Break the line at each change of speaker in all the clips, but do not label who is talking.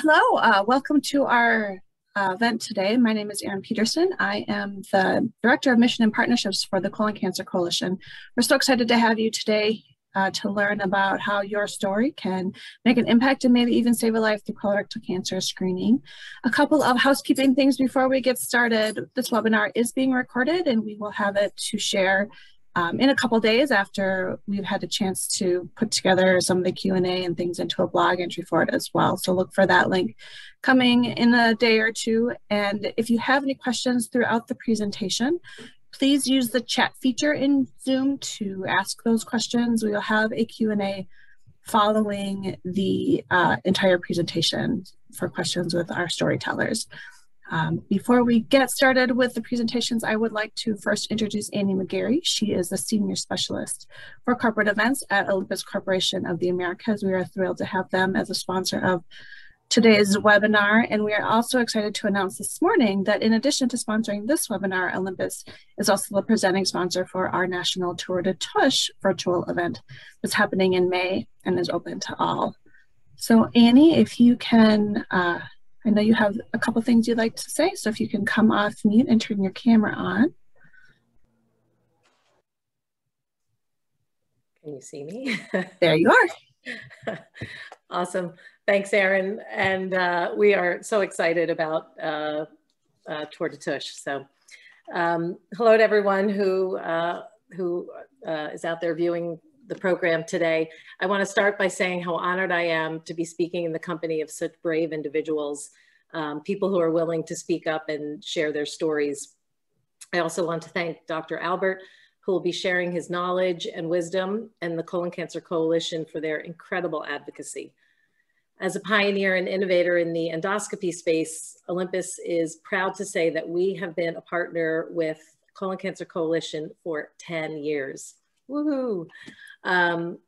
Hello, uh, welcome to our uh, event today. My name is Erin Peterson. I am the Director of Mission and Partnerships for the Colon Cancer Coalition. We're so excited to have you today uh, to learn about how your story can make an impact and maybe even save a life through colorectal cancer screening. A couple of housekeeping things before we get started. This webinar is being recorded and we will have it to share um, in a couple days after we've had a chance to put together some of the Q&A and things into a blog entry for it as well. So look for that link coming in a day or two. And if you have any questions throughout the presentation, please use the chat feature in Zoom to ask those questions. We will have a Q&A following the uh, entire presentation for questions with our storytellers. Um, before we get started with the presentations, I would like to first introduce Annie McGarry. She is the Senior Specialist for Corporate Events at Olympus Corporation of the Americas. We are thrilled to have them as a sponsor of today's webinar. And we are also excited to announce this morning that in addition to sponsoring this webinar, Olympus is also the presenting sponsor for our National Tour de Tush virtual event that's happening in May and is open to all. So Annie, if you can uh, I know you have a couple things you'd like to say, so if you can come off mute and turn your camera on.
Can you see me?
there you are.
awesome. Thanks, Erin. And uh, we are so excited about uh, uh, Tour de Tush. So um, hello to everyone who, uh, who uh, is out there viewing the program today. I want to start by saying how honored I am to be speaking in the company of such brave individuals, um, people who are willing to speak up and share their stories. I also want to thank Dr. Albert, who will be sharing his knowledge and wisdom, and the Colon Cancer Coalition for their incredible advocacy. As a pioneer and innovator in the endoscopy space, Olympus is proud to say that we have been a partner with Colon Cancer Coalition for 10 years. Woohoo! Um,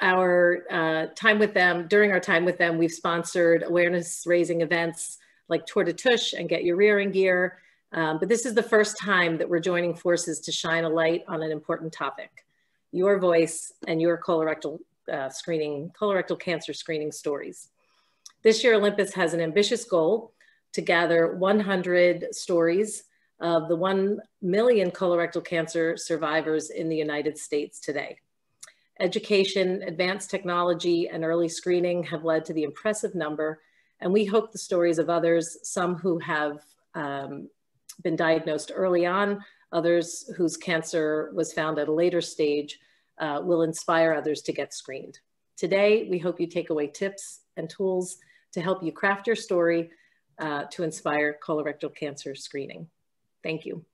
our uh, time with them, during our time with them, we've sponsored awareness raising events like Tour de Tush and Get Your Rear in Gear. Um, but this is the first time that we're joining forces to shine a light on an important topic, your voice and your colorectal uh, screening, colorectal cancer screening stories. This year, Olympus has an ambitious goal to gather 100 stories of the 1 million colorectal cancer survivors in the United States today. Education, advanced technology, and early screening have led to the impressive number, and we hope the stories of others, some who have um, been diagnosed early on, others whose cancer was found at a later stage, uh, will inspire others to get screened. Today, we hope you take away tips and tools to help you craft your story uh, to inspire colorectal cancer screening. Thank you.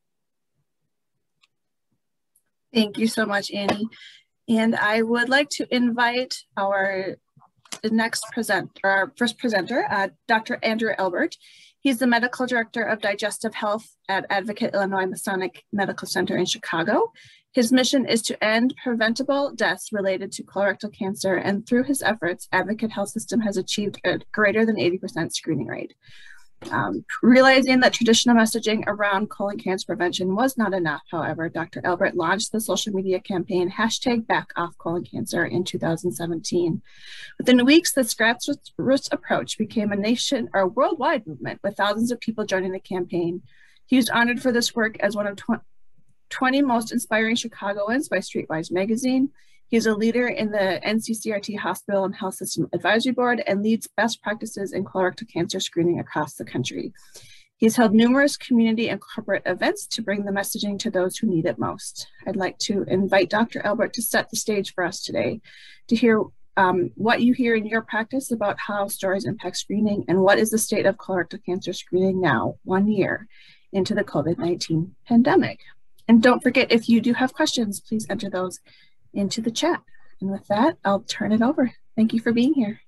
Thank you so much, Annie. And I would like to invite our next presenter, our first presenter, uh, Dr. Andrew Albert. He's the Medical Director of Digestive Health at Advocate Illinois Masonic Medical Center in Chicago. His mission is to end preventable deaths related to colorectal cancer, and through his efforts, Advocate Health System has achieved a greater than 80% screening rate. Um, realizing that traditional messaging around colon cancer prevention was not enough, however, Dr. Albert launched the social media campaign hashtag back off colon cancer in 2017. Within weeks, this grassroots approach became a nation or worldwide movement with thousands of people joining the campaign. He was honored for this work as one of 20 most inspiring Chicagoans by Streetwise magazine. He's a leader in the NCCRT Hospital and Health System Advisory Board and leads best practices in colorectal cancer screening across the country. He's held numerous community and corporate events to bring the messaging to those who need it most. I'd like to invite Dr. Albert to set the stage for us today to hear um, what you hear in your practice about how stories impact screening and what is the state of colorectal cancer screening now, one year into the COVID-19 pandemic. And don't forget, if you do have questions, please enter those into the chat. And with that, I'll turn it over. Thank you for being here.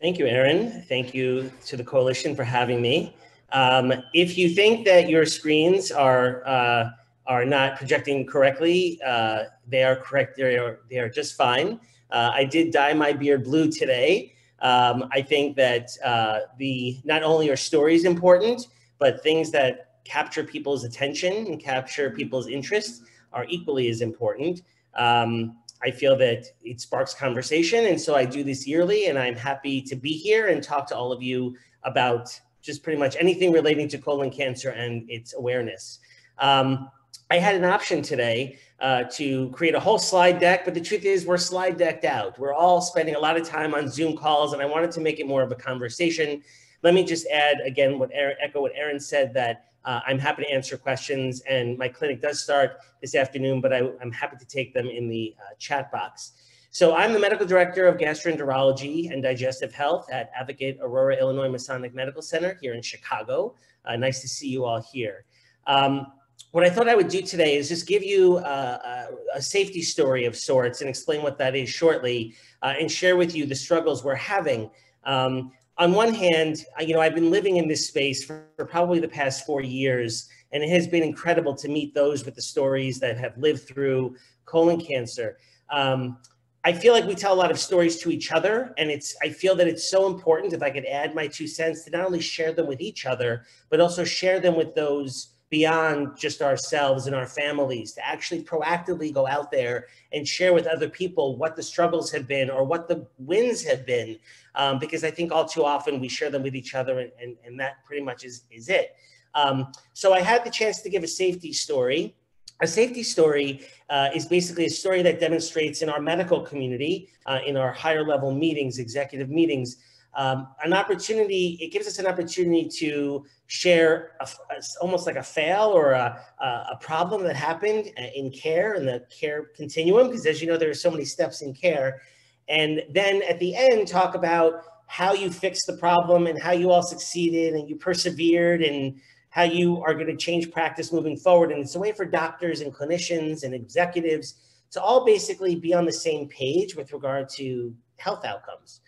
Thank you, Erin. Thank you to the coalition for having me. Um, if you think that your screens are uh, are not projecting correctly, uh, they are correct. They are they are just fine. Uh, I did dye my beard blue today. Um, I think that uh, the not only are stories important, but things that capture people's attention and capture people's interest are equally as important. Um, I feel that it sparks conversation. And so I do this yearly, and I'm happy to be here and talk to all of you about just pretty much anything relating to colon cancer and its awareness. Um, I had an option today uh, to create a whole slide deck, but the truth is we're slide decked out. We're all spending a lot of time on Zoom calls, and I wanted to make it more of a conversation. Let me just add again what Erin, echo what Erin said that uh, I'm happy to answer questions, and my clinic does start this afternoon, but I, am happy to take them in the uh, chat box. So I'm the medical director of gastroenterology and digestive health at Advocate Aurora, Illinois Masonic Medical Center here in Chicago. Uh, nice to see you all here. Um, what I thought I would do today is just give you a, a safety story of sorts and explain what that is shortly uh, and share with you the struggles we're having. Um, on one hand, you know, I've been living in this space for, for, probably the past four years, and it has been incredible to meet those with the stories that have lived through colon cancer. Um, I feel like we tell a lot of stories to each other, and it's I feel that it's so important if I could add my two cents to not only share them with each other, but also share them with those beyond just ourselves and our families to actually proactively go out there and share with other people what the struggles have been or what the wins have been um, because i think all too often we share them with each other and, and, and that pretty much is, is it um, so i had the chance to give a safety story a safety story uh, is basically a story that demonstrates in our medical community uh, in our higher level meetings executive meetings um, an opportunity, it gives us an opportunity to share a, a, almost like a fail or a, a, problem that happened uh, in care and the care continuum, because as you know, there are so many steps in care. And then at the end, talk about how you fixed the problem and how you all succeeded and you persevered and how you are going to change practice moving forward. And it's a way for doctors and clinicians and executives to all basically be on the same page with regard to health outcomes.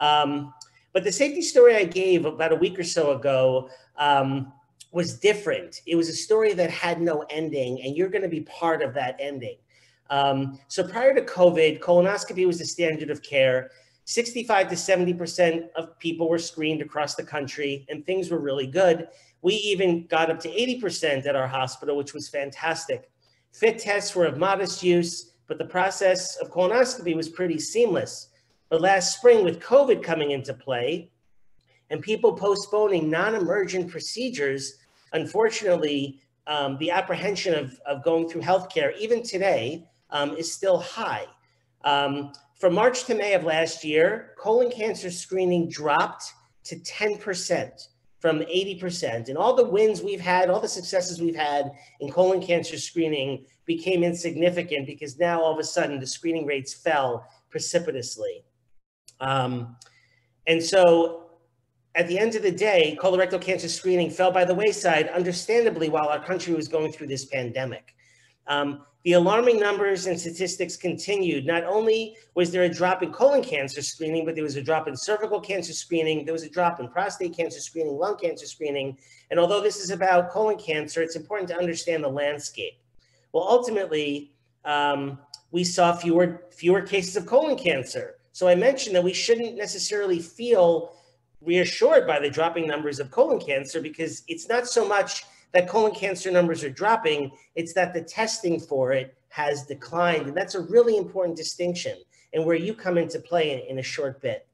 Um, but the safety story I gave about a week or so ago um, was different. It was a story that had no ending, and you're going to be part of that ending. Um, so prior to COVID, colonoscopy was the standard of care. 65 to 70% of people were screened across the country, and things were really good. We even got up to 80% at our hospital, which was fantastic. FIT tests were of modest use, but the process of colonoscopy was pretty seamless. But last spring, with COVID coming into play and people postponing non emergent procedures, unfortunately, um, the apprehension of, of going through healthcare, even today, um, is still high. Um, from March to May of last year, colon cancer screening dropped to 10% from 80%. And all the wins we've had, all the successes we've had in colon cancer screening became insignificant because now all of a sudden the screening rates fell precipitously. Um, and so at the end of the day, colorectal cancer screening fell by the wayside, understandably, while our country was going through this pandemic. Um, the alarming numbers and statistics continued. Not only was there a drop in colon cancer screening, but there was a drop in cervical cancer screening, there was a drop in prostate cancer screening, lung cancer screening. And although this is about colon cancer, it's important to understand the landscape. Well, ultimately, um, we saw fewer, fewer cases of colon cancer. So I mentioned that we shouldn't necessarily feel reassured by the dropping numbers of colon cancer because it's not so much that colon cancer numbers are dropping, it's that the testing for it has declined. And that's a really important distinction and where you come into play in, in a short bit.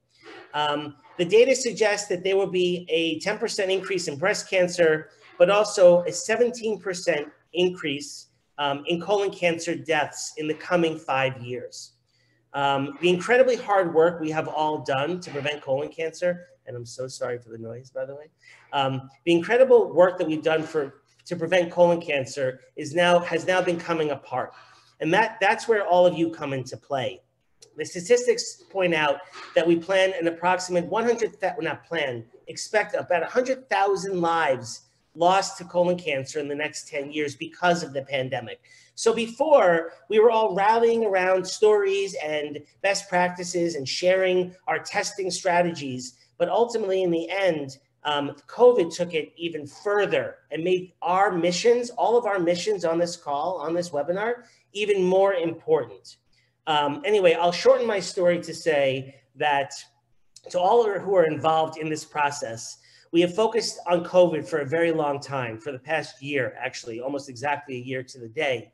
Um, the data suggests that there will be a 10% increase in breast cancer, but also a 17% increase um, in colon cancer deaths in the coming five years. Um, the incredibly hard work we have all done to prevent colon cancer, and I'm so sorry for the noise, by the way. Um, the incredible work that we've done for to prevent colon cancer is now has now been coming apart, and that that's where all of you come into play. The statistics point out that we plan an approximate 100, not plan, expect about 100,000 lives lost to colon cancer in the next 10 years because of the pandemic. So before, we were all rallying around stories and best practices and sharing our testing strategies. But ultimately, in the end, um, COVID took it even further and made our missions, all of our missions on this call, on this webinar, even more important. Um, anyway, I'll shorten my story to say that to all who are involved in this process, we have focused on COVID for a very long time, for the past year, actually, almost exactly a year to the day.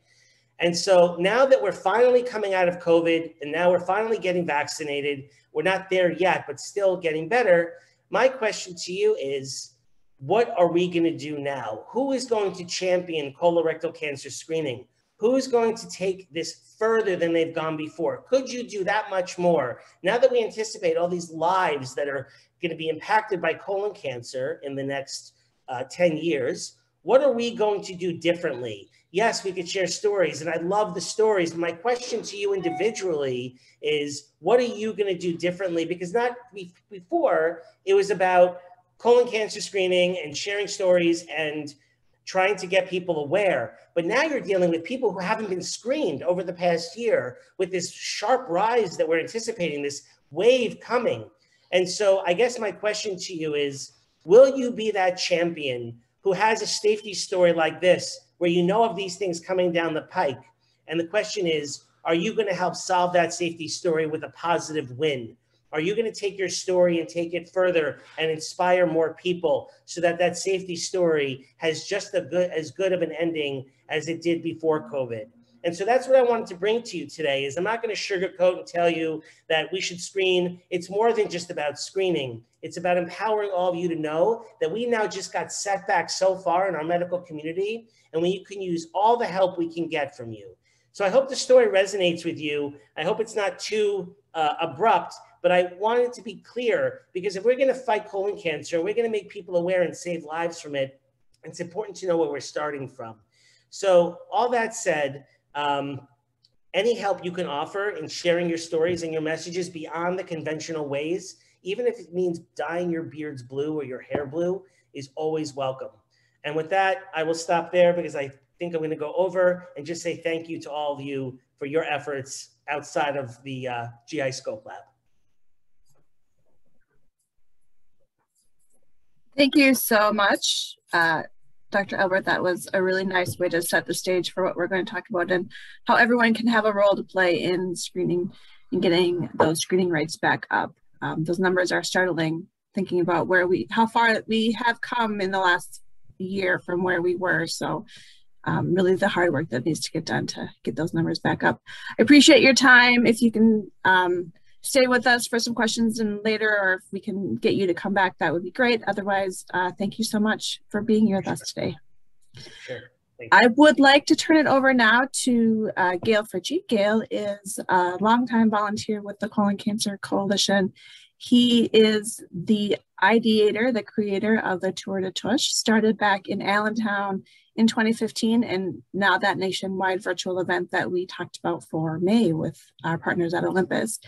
And so now that we're finally coming out of COVID and now we're finally getting vaccinated, we're not there yet, but still getting better. My question to you is what are we going to do now? Who is going to champion colorectal cancer screening? Who is going to take this further than they've gone before? Could you do that much more? Now that we anticipate all these lives that are going to be impacted by colon cancer in the next uh, 10 years, what are we going to do differently? Yes, we could share stories, and I love the stories. My question to you individually is what are you going to do differently? Because not before, it was about colon cancer screening and sharing stories and trying to get people aware. But now you're dealing with people who haven't been screened over the past year with this sharp rise that we're anticipating, this wave coming. And so I guess my question to you is will you be that champion who has a safety story like this, where you know of these things coming down the pike? And the question is, are you going to help solve that safety story with a positive win? Are you going to take your story and take it further and inspire more people so that that safety story has just a good as good of an ending as it did before COVID? And so that's what I wanted to bring to you today is I'm not going to sugarcoat and tell you that we should screen. It's more than just about screening. It's about empowering all of you to know that we now just got set back so far in our medical community and we can use all the help we can get from you. So I hope the story resonates with you. I hope it's not too uh, abrupt but I wanted to be clear because if we're going to fight colon cancer, we're going to make people aware and save lives from it. It's important to know where we're starting from. So, all that said, um, any help you can offer in sharing your stories and your messages beyond the conventional ways, even if it means dyeing your beards blue or your hair blue, is always welcome. And with that, I will stop there because I think I'm going to go over and just say thank you to all of you for your efforts outside of the uh, GI Scope Lab.
Thank you so much, uh, Dr. Albert. That was a really nice way to set the stage for what we're going to talk about and how everyone can have a role to play in screening and getting those screening rates back up. Um, those numbers are startling thinking about where we, how far we have come in the last year from where we were. So um, really the hard work that needs to get done to get those numbers back up. I appreciate your time. If you can um, stay with us for some questions and later, or if we can get you to come back, that would be great. Otherwise, uh, thank you so much for being here with us today. Sure. I would like to turn it over now to uh, Gail Fritchie. Gail is a longtime volunteer with the Colon Cancer Coalition. He is the ideator, the creator of the Tour de Tush, started back in Allentown in 2015, and now that nationwide virtual event that we talked about for May with our partners at Olympus.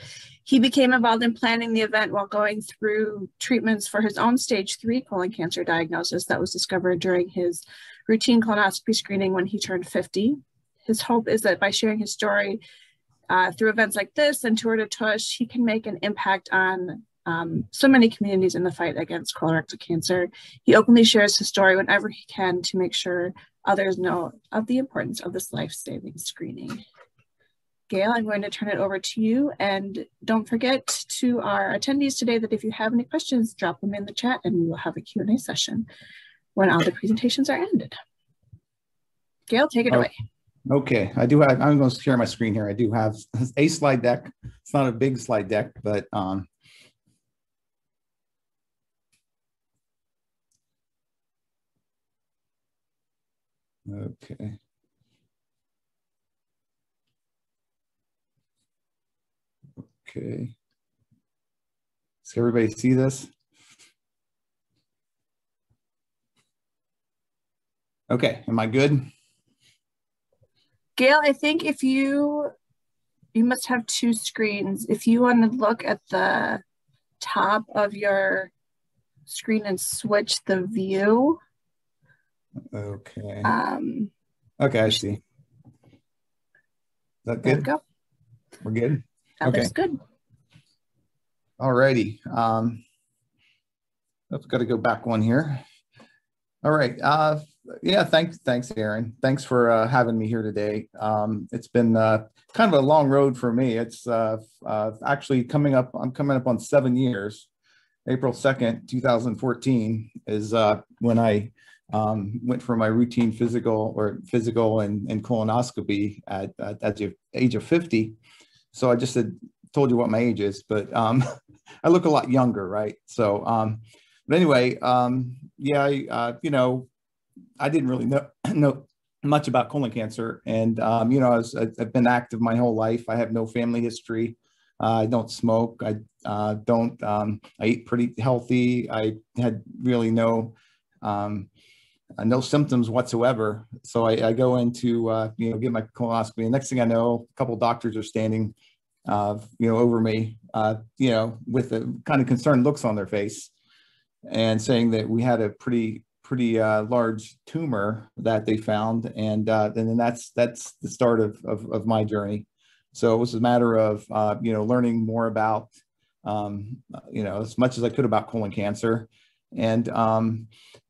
He became involved in planning the event while going through treatments for his own stage three colon cancer diagnosis that was discovered during his routine colonoscopy screening when he turned 50. His hope is that by sharing his story uh, through events like this and Tour de Tush, he can make an impact on um, so many communities in the fight against colorectal cancer. He openly shares his story whenever he can to make sure others know of the importance of this life-saving screening. Gail, I'm going to turn it over to you. And don't forget to our attendees today that if you have any questions, drop them in the chat and we will have a Q&A session when all the presentations are ended. Gail, take it oh, away.
Okay, I do have, I'm going to share my screen here. I do have a slide deck. It's not a big slide deck, but um, Okay. Okay. Does everybody see this? Okay, am I good?
Gail, I think if you, you must have two screens. If you want to look at the top of your screen and switch the view,
Okay.
Um,
okay, I see. Is that good?
go.
We're good?
That okay. good.
All righty. Um, I've got to go back one here. All right. Uh, yeah, thanks, thanks, Erin. Thanks for uh, having me here today. Um, it's been uh, kind of a long road for me. It's uh, uh, actually coming up. I'm coming up on seven years. April 2nd, 2014 is uh, when I um, went for my routine physical or physical and, and colonoscopy at, at, at the age of 50. So I just told you what my age is, but um, I look a lot younger, right? So, um, but anyway, um, yeah, I, uh, you know, I didn't really know, know much about colon cancer. And, um, you know, I was, I've been active my whole life. I have no family history. Uh, I don't smoke. I uh, don't, um, I eat pretty healthy. I had really no, um, uh, no symptoms whatsoever. So I, I go into, uh, you know, get my colonoscopy. And next thing I know, a couple doctors are standing, uh, you know, over me, uh, you know, with a kind of concerned looks on their face and saying that we had a pretty, pretty uh, large tumor that they found. And, uh, and then that's, that's the start of, of, of my journey. So it was a matter of, you know, learning more about, um, you know, as much as I could about colon cancer. And, um,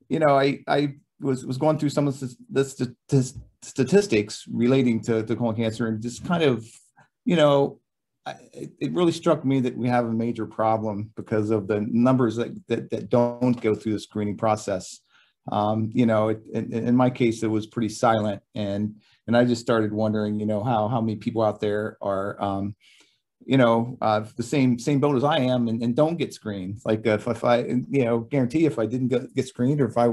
you know, I, I was, was going through some of the, statistics relating to, to colon cancer and just kind of, you know, I, it really struck me that we have a major problem because of the numbers that, that, that don't go through the screening process. Um, you know, it, in, in, my case, it was pretty silent, and and I just started wondering, you know, how how many people out there are, um, you know, uh, the same same boat as I am, and, and don't get screened. Like if, if I, you know, guarantee if I didn't get, get screened, or if I,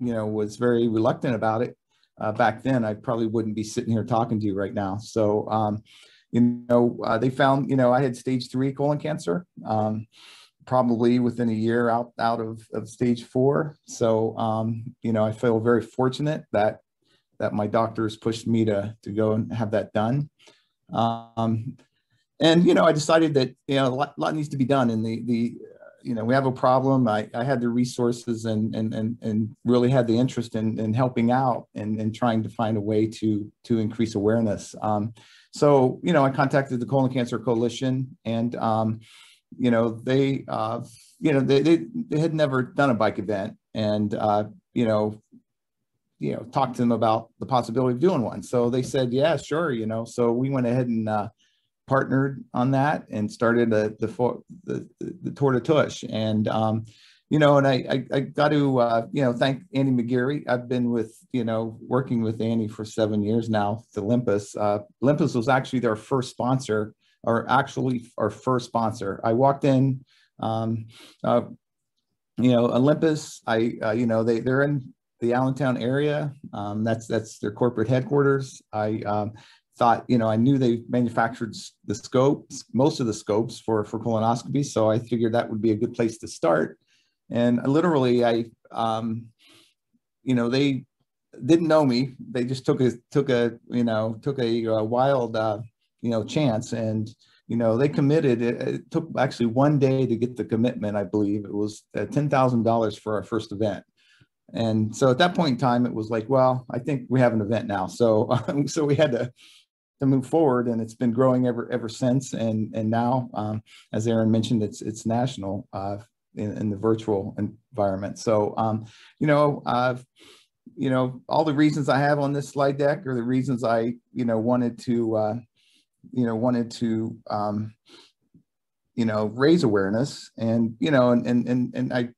you know, was very reluctant about it uh, back then, I probably wouldn't be sitting here talking to you right now. So. Um, you know, uh, they found, you know, I had stage three colon cancer, um, probably within a year out, out of, of stage four. So, um, you know, I feel very fortunate that, that my doctors pushed me to, to go and have that done. Um, and, you know, I decided that, you know, a lot, lot needs to be done in the, the, you know, we have a problem. I, I had the resources and, and, and, and really had the interest in, in helping out and, and trying to find a way to, to increase awareness. Um, so, you know, I contacted the Colon Cancer Coalition and, um, you know, they, uh, you know, they, they, they, had never done a bike event and, uh, you know, you know, talked to them about the possibility of doing one. So they said, yeah, sure. You know, so we went ahead and, uh, partnered on that and started the, the, the, the, the Tour de Tush. And, um, you know, and I, I, I got to, uh, you know, thank Andy McGeary. I've been with, you know, working with Andy for seven years now to Olympus. Uh, Olympus was actually their first sponsor, or actually our first sponsor. I walked in, um, uh, you know, Olympus, I, uh, you know, they, they're in the Allentown area. Um, that's, that's their corporate headquarters. I um, thought, you know, I knew they manufactured the scopes, most of the scopes for, for colonoscopy. So I figured that would be a good place to start. And literally, I, um, you know, they didn't know me. They just took a took a you know took a, a wild uh, you know chance, and you know they committed. It, it, took actually one day to get the commitment. I believe it was uh, ten thousand dollars for our first event. And so at that point in time, it was like, well, I think we have an event now. So so we had to to move forward, and it's been growing ever ever since. And and now, um, as Erin mentioned, it's it's national. Uh, in, in the virtual environment. So, um, you know, I've, you know, all the reasons I have on this slide deck are the reasons I, you know, wanted to, uh, you know, wanted to, um, you know, raise awareness and, you know, and, and, and, and I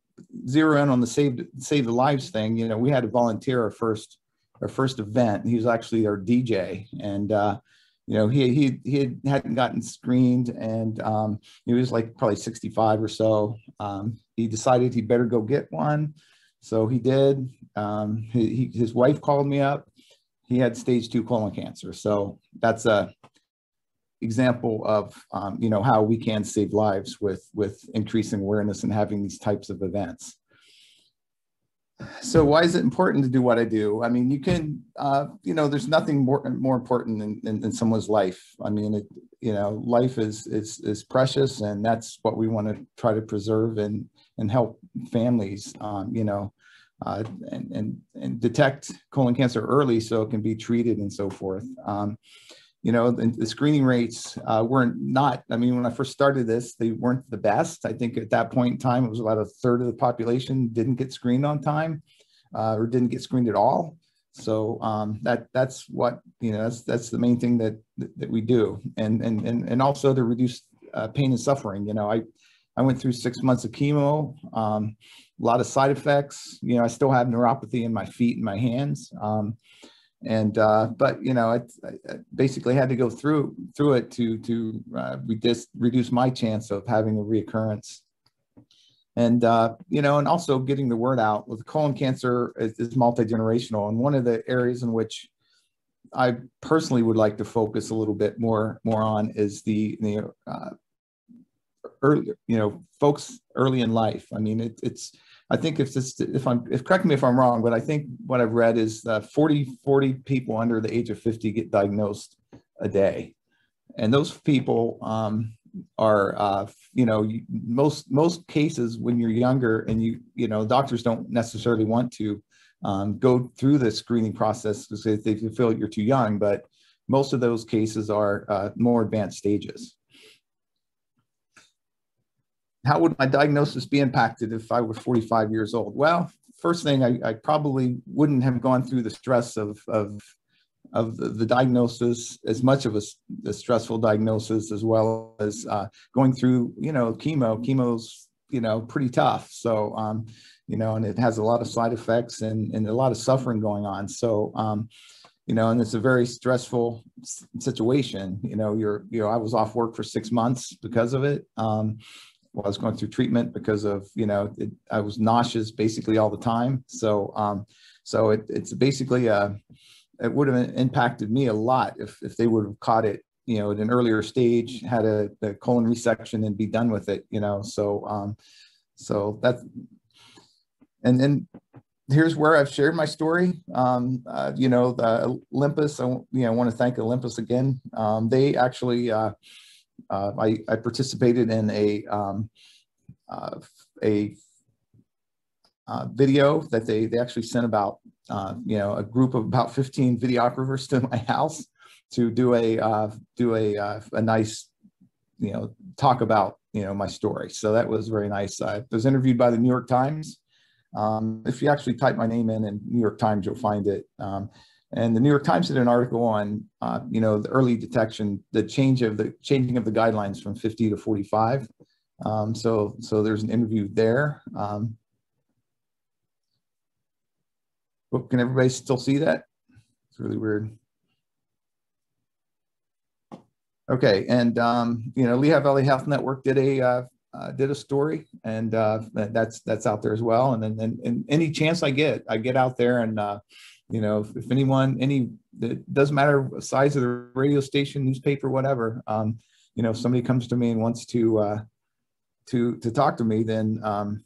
zero in on the save, save the lives thing. You know, we had to volunteer our first, our first event. He was actually our DJ and, uh, you know, he he he hadn't gotten screened, and um, he was like probably 65 or so. Um, he decided he better go get one, so he did. Um, he, he, his wife called me up. He had stage two colon cancer, so that's a example of um, you know how we can save lives with with increasing awareness and having these types of events so why is it important to do what I do? I mean, you can, uh, you know, there's nothing more more important than, than, someone's life. I mean, it, you know, life is is is precious, and that's what we want to try to preserve and and help families, um, you know, uh, and and and detect colon cancer early so it can be treated and so forth. Um, you know, the, screening rates uh, weren't not, I mean, when I first started this, they weren't the best. I think at that point in time, it was about a third of the population didn't get screened on time uh, or didn't get screened at all. So um, that that's what, you know, that's, that's the main thing that, that we do. And, and, and, and also to reduce uh, pain and suffering. You know, I, I went through six months of chemo, um, a lot of side effects. You know, I still have neuropathy in my feet and my hands. Um, and uh, but you know, I, basically had to go through through it to to uh, reduce reduce my chance of having a reoccurrence. And uh, you know, and also getting the word out with colon cancer is, is multi generational, and one of the areas in which I personally would like to focus a little bit more more on is the the uh, early, you know, folks early in life. I mean, it, it's I think if this, if I'm, if correct me if I'm wrong, but I think what I've read is uh, 40, 40 people under the age of 50 get diagnosed a day. And those people um, are, uh, you know, most, most cases when you're younger and you, you know, doctors don't necessarily want to um, go through the screening process because they feel you're too young, but most of those cases are uh, more advanced stages how would my diagnosis be impacted if I were 45 years old? Well, first thing, I, I probably wouldn't have gone through the stress of, of, of the, the diagnosis, as much of a, a, stressful diagnosis, as well as uh, going through, you know, chemo. Chemo's, you know, pretty tough. So, um, you know, and it has a lot of side effects and, and a lot of suffering going on. So, um, you know, and it's a very stressful situation. You know, you're, you know, I was off work for six months because of it. Um, while I was going through treatment because of, you know, it, I was nauseous basically all the time. So, um, so it, it's basically, uh, it would have impacted me a lot if, if they would have caught it, you know, at an earlier stage, had a, a colon resection and be done with it, you know, so, um, so that's, and then here's where I've shared my story. Um, uh, you know, the Olympus, I, you know, I want to thank Olympus again. Um, they actually, uh, uh, I, I, participated in a um, uh, a uh, video that they they actually sent about uh, you know a group of about 15 videographers to my house to do a uh, do a uh, a nice you know talk about you know my story. So that was very nice. I was interviewed by the New York Times. Um, if you actually type my name in in New York Times, you'll find it. Um, and the New York Times did an article on, uh, you know, the early detection, the change of the changing of the guidelines from 50 to 45. Um, so, so there's an interview there. Um, can everybody still see that? It's really weird. Okay, and um, you know, Lehigh Valley Health Network did a uh, uh, did a story, and uh, that's that's out there as well. And then, and, and any chance I get, I get out there and uh, you know, if, if anyone, any, it doesn't matter size of the radio station, newspaper, whatever, um, you know, if somebody comes to me and wants to, uh, to, to talk to me, then, um,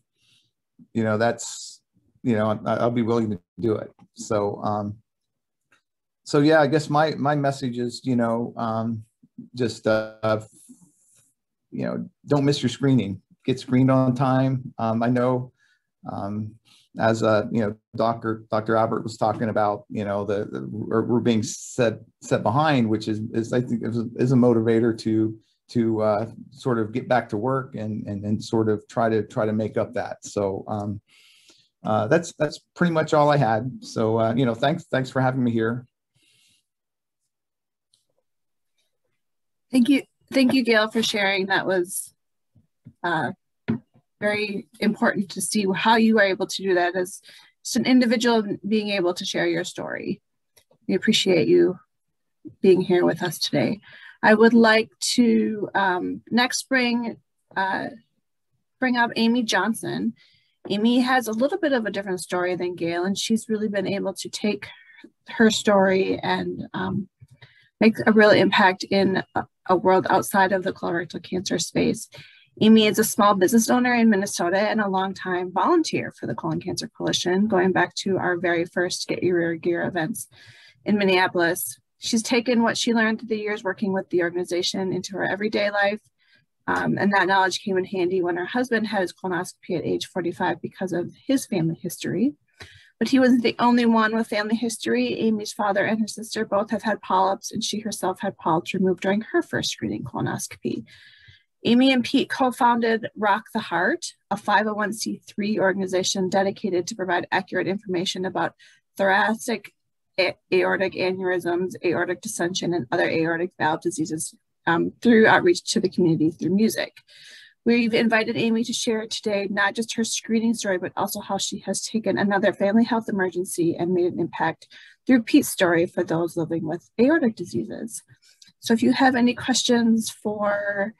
you know, that's, you know, I, will be willing to do it. So, um, so yeah, I guess my, my message is, you know, um, just, uh, you know, don't miss your screening, get screened on time. Um, I know, um, as uh, you know, Dr. Dr. Albert was talking about, you know, the, the we're being set set behind, which is is I think is, is a motivator to to uh, sort of get back to work and, and and sort of try to try to make up that. So um, uh, that's that's pretty much all I had. So uh, you know, thanks thanks for having me here.
Thank you, thank you, Gail, for sharing. That was uh, very important to see how you are able to do that as just an individual being able to share your story. We appreciate you being here with us today. I would like to um, next bring uh, bring up Amy Johnson. Amy has a little bit of a different story than Gail, and she's really been able to take her story and um, make a real impact in a, a world outside of the colorectal cancer space. Amy is a small business owner in Minnesota and a longtime volunteer for the Colon Cancer Coalition, going back to our very first Get Your Rear Gear events in Minneapolis. She's taken what she learned through the years working with the organization into her everyday life. Um, and that knowledge came in handy when her husband had his colonoscopy at age 45 because of his family history. But he wasn't the only one with family history. Amy's father and her sister both have had polyps, and she herself had polyps removed during her first screening colonoscopy. Amy and Pete co-founded Rock the Heart, a 501c3 organization dedicated to provide accurate information about thoracic aortic aneurysms, aortic dissection, and other aortic valve diseases um, through outreach to the community through music. We've invited Amy to share today not just her screening story, but also how she has taken another family health emergency and made an impact through Pete's story for those living with aortic diseases. So if you have any questions for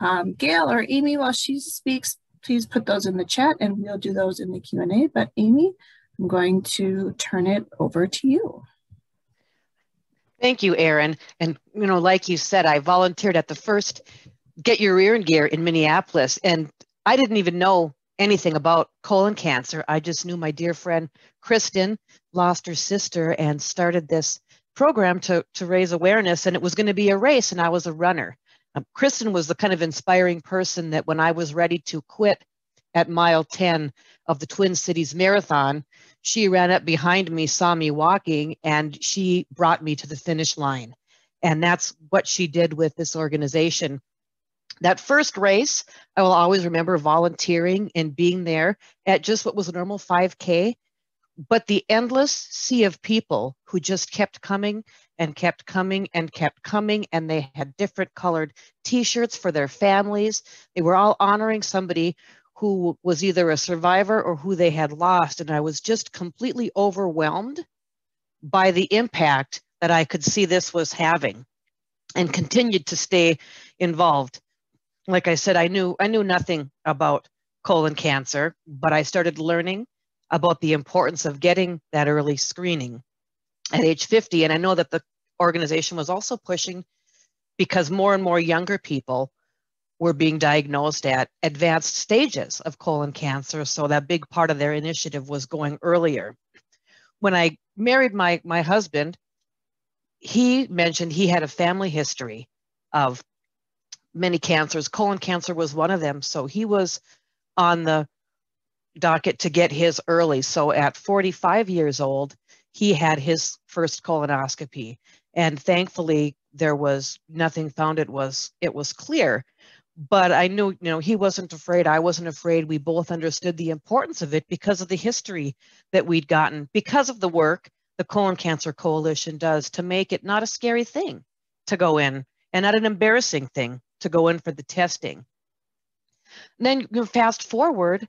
um, Gail or Amy while she speaks, please put those in the chat and we'll do those in the Q&A. But Amy, I'm going to turn it over to you.
Thank you, Erin. And, you know, like you said, I volunteered at the first Get Your Rear in Gear in Minneapolis. And I didn't even know anything about colon cancer. I just knew my dear friend Kristen lost her sister and started this program to, to raise awareness. And it was going to be a race, and I was a runner. Um, Kristen was the kind of inspiring person that when I was ready to quit at mile 10 of the Twin Cities Marathon, she ran up behind me, saw me walking, and she brought me to the finish line. And that's what she did with this organization. That first race, I will always remember volunteering and being there at just what was a normal 5K. But the endless sea of people who just kept coming and kept coming and kept coming, and they had different colored t shirts for their families. They were all honoring somebody who was either a survivor or who they had lost. And I was just completely overwhelmed by the impact that I could see this was having and continued to stay involved. Like I said, I knew I knew nothing about colon cancer, but I started learning about the importance of getting that early screening at age 50. And I know that the organization was also pushing because more and more younger people were being diagnosed at advanced stages of colon cancer. So that big part of their initiative was going earlier. When I married my, my husband, he mentioned he had a family history of many cancers. Colon cancer was one of them. So he was on the docket to get his early. So at 45 years old, he had his first colonoscopy. And thankfully, there was nothing found. It was it was clear but I knew, you know, he wasn't afraid. I wasn't afraid. We both understood the importance of it because of the history that we'd gotten, because of the work the Colon Cancer Coalition does to make it not a scary thing to go in and not an embarrassing thing to go in for the testing. And then you fast forward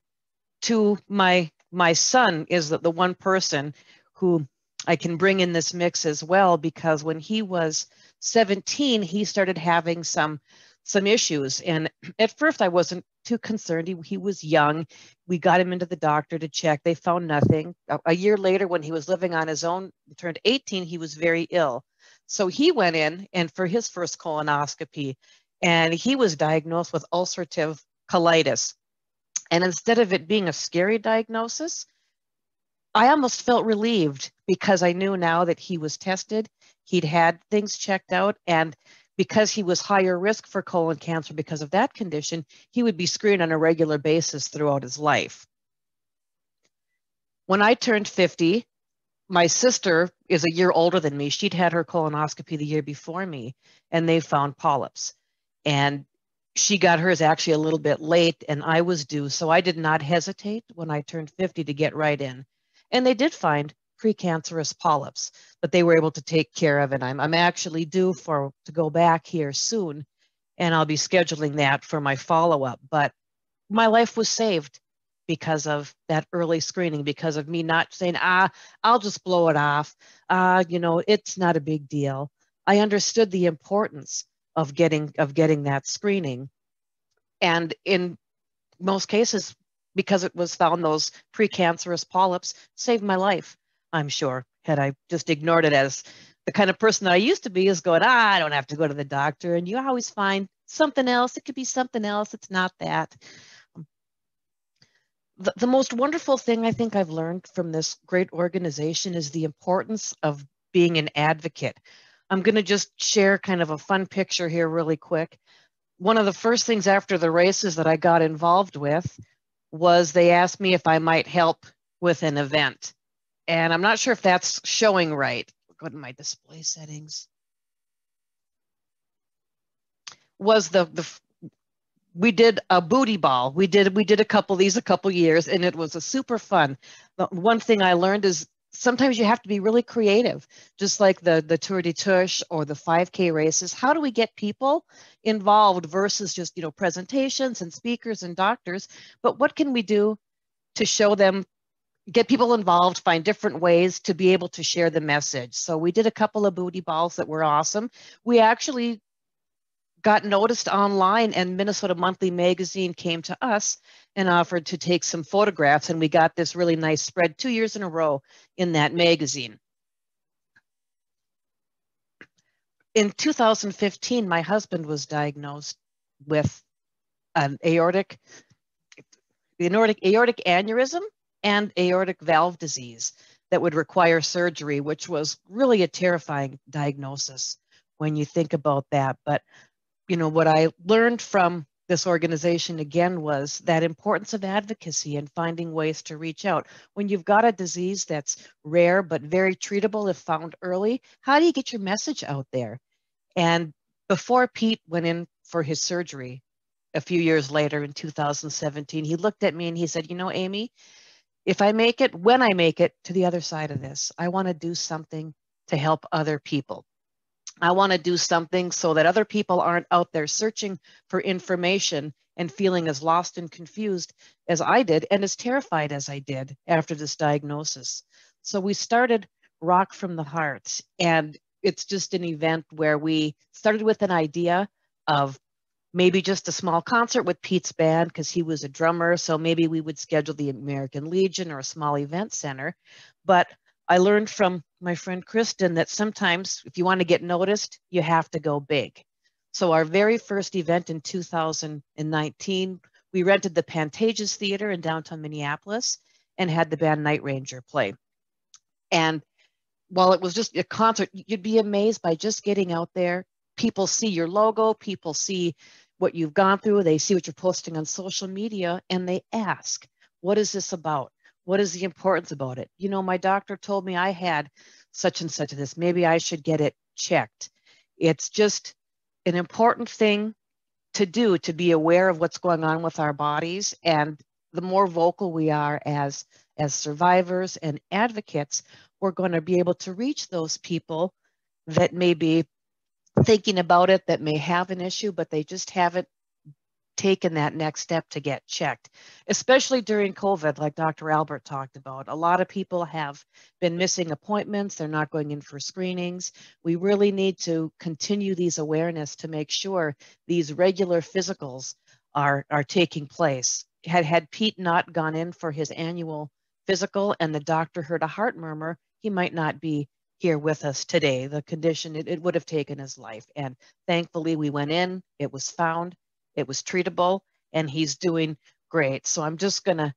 to my my son is the, the one person who I can bring in this mix as well because when he was 17, he started having some some issues. And at first, I wasn't too concerned. He, he was young. We got him into the doctor to check. They found nothing. A, a year later, when he was living on his own, turned 18, he was very ill. So he went in and for his first colonoscopy, and he was diagnosed with ulcerative colitis. And instead of it being a scary diagnosis, I almost felt relieved because I knew now that he was tested, he'd had things checked out, and because he was higher risk for colon cancer because of that condition, he would be screened on a regular basis throughout his life. When I turned 50, my sister is a year older than me. She'd had her colonoscopy the year before me, and they found polyps. And she got hers actually a little bit late, and I was due. So I did not hesitate when I turned 50 to get right in. And they did find precancerous polyps, but they were able to take care of it. I'm, I'm actually due for to go back here soon, and I'll be scheduling that for my follow-up. But my life was saved because of that early screening, because of me not saying, ah, I'll just blow it off. Ah, you know, it's not a big deal. I understood the importance of getting of getting that screening. And in most cases, because it was found those precancerous polyps saved my life. I'm sure, had I just ignored it as the kind of person that I used to be is going, ah, I don't have to go to the doctor. And you always find something else. It could be something else. It's not that. The, the most wonderful thing I think I've learned from this great organization is the importance of being an advocate. I'm going to just share kind of a fun picture here really quick. One of the first things after the races that I got involved with was they asked me if I might help with an event and I'm not sure if that's showing right. Go to my display settings. Was the the we did a booty ball. We did we did a couple these a couple years, and it was a super fun. The one thing I learned is sometimes you have to be really creative, just like the, the Tour de Tush or the 5K races. How do we get people involved versus just, you know, presentations and speakers and doctors? But what can we do to show them, get people involved, find different ways to be able to share the message? So we did a couple of booty balls that were awesome. We actually got noticed online and Minnesota Monthly Magazine came to us and offered to take some photographs and we got this really nice spread two years in a row in that magazine. In 2015, my husband was diagnosed with an aortic, aortic, aortic aneurysm and aortic valve disease that would require surgery, which was really a terrifying diagnosis when you think about that. But you know, what I learned from this organization again was that importance of advocacy and finding ways to reach out. When you've got a disease that's rare but very treatable if found early, how do you get your message out there? And before Pete went in for his surgery a few years later in 2017, he looked at me and he said, You know, Amy, if I make it, when I make it to the other side of this, I want to do something to help other people. I want to do something so that other people aren't out there searching for information and feeling as lost and confused as I did and as terrified as I did after this diagnosis. So we started Rock from the Heart, and it's just an event where we started with an idea of maybe just a small concert with Pete's band because he was a drummer. So maybe we would schedule the American Legion or a small event center. But I learned from my friend Kristen that sometimes if you want to get noticed, you have to go big. So our very first event in 2019, we rented the Pantages Theater in downtown Minneapolis and had the band Night Ranger play. And while it was just a concert, you'd be amazed by just getting out there. People see your logo, people see what you've gone through, they see what you're posting on social media, and they ask, What is this about? What is the importance about it? You know, my doctor told me I had such and such of this. Maybe I should get it checked. It's just an important thing to do to be aware of what's going on with our bodies. And the more vocal we are as, as survivors and advocates, we're going to be able to reach those people that may be thinking about it, that may have an issue, but they just haven't taken that next step to get checked, especially during COVID, like Dr. Albert talked about. A lot of people have been missing appointments, they're not going in for screenings. We really need to continue these awareness to make sure these regular physicals are, are taking place. Had, had Pete not gone in for his annual physical and the doctor heard a heart murmur, he might not be here with us today. The condition, it, it would have taken his life. And thankfully, we went in, it was found, it was treatable and he's doing great. So I'm just gonna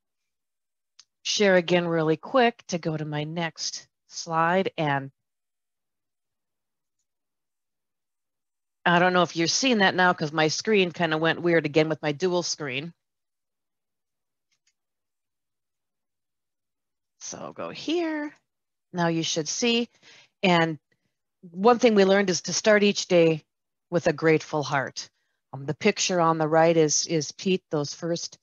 share again really quick to go to my next slide. And I don't know if you're seeing that now because my screen kind of went weird again with my dual screen. So I'll go here. Now you should see. And one thing we learned is to start each day with a grateful heart. Um, the picture on the right is, is Pete, those first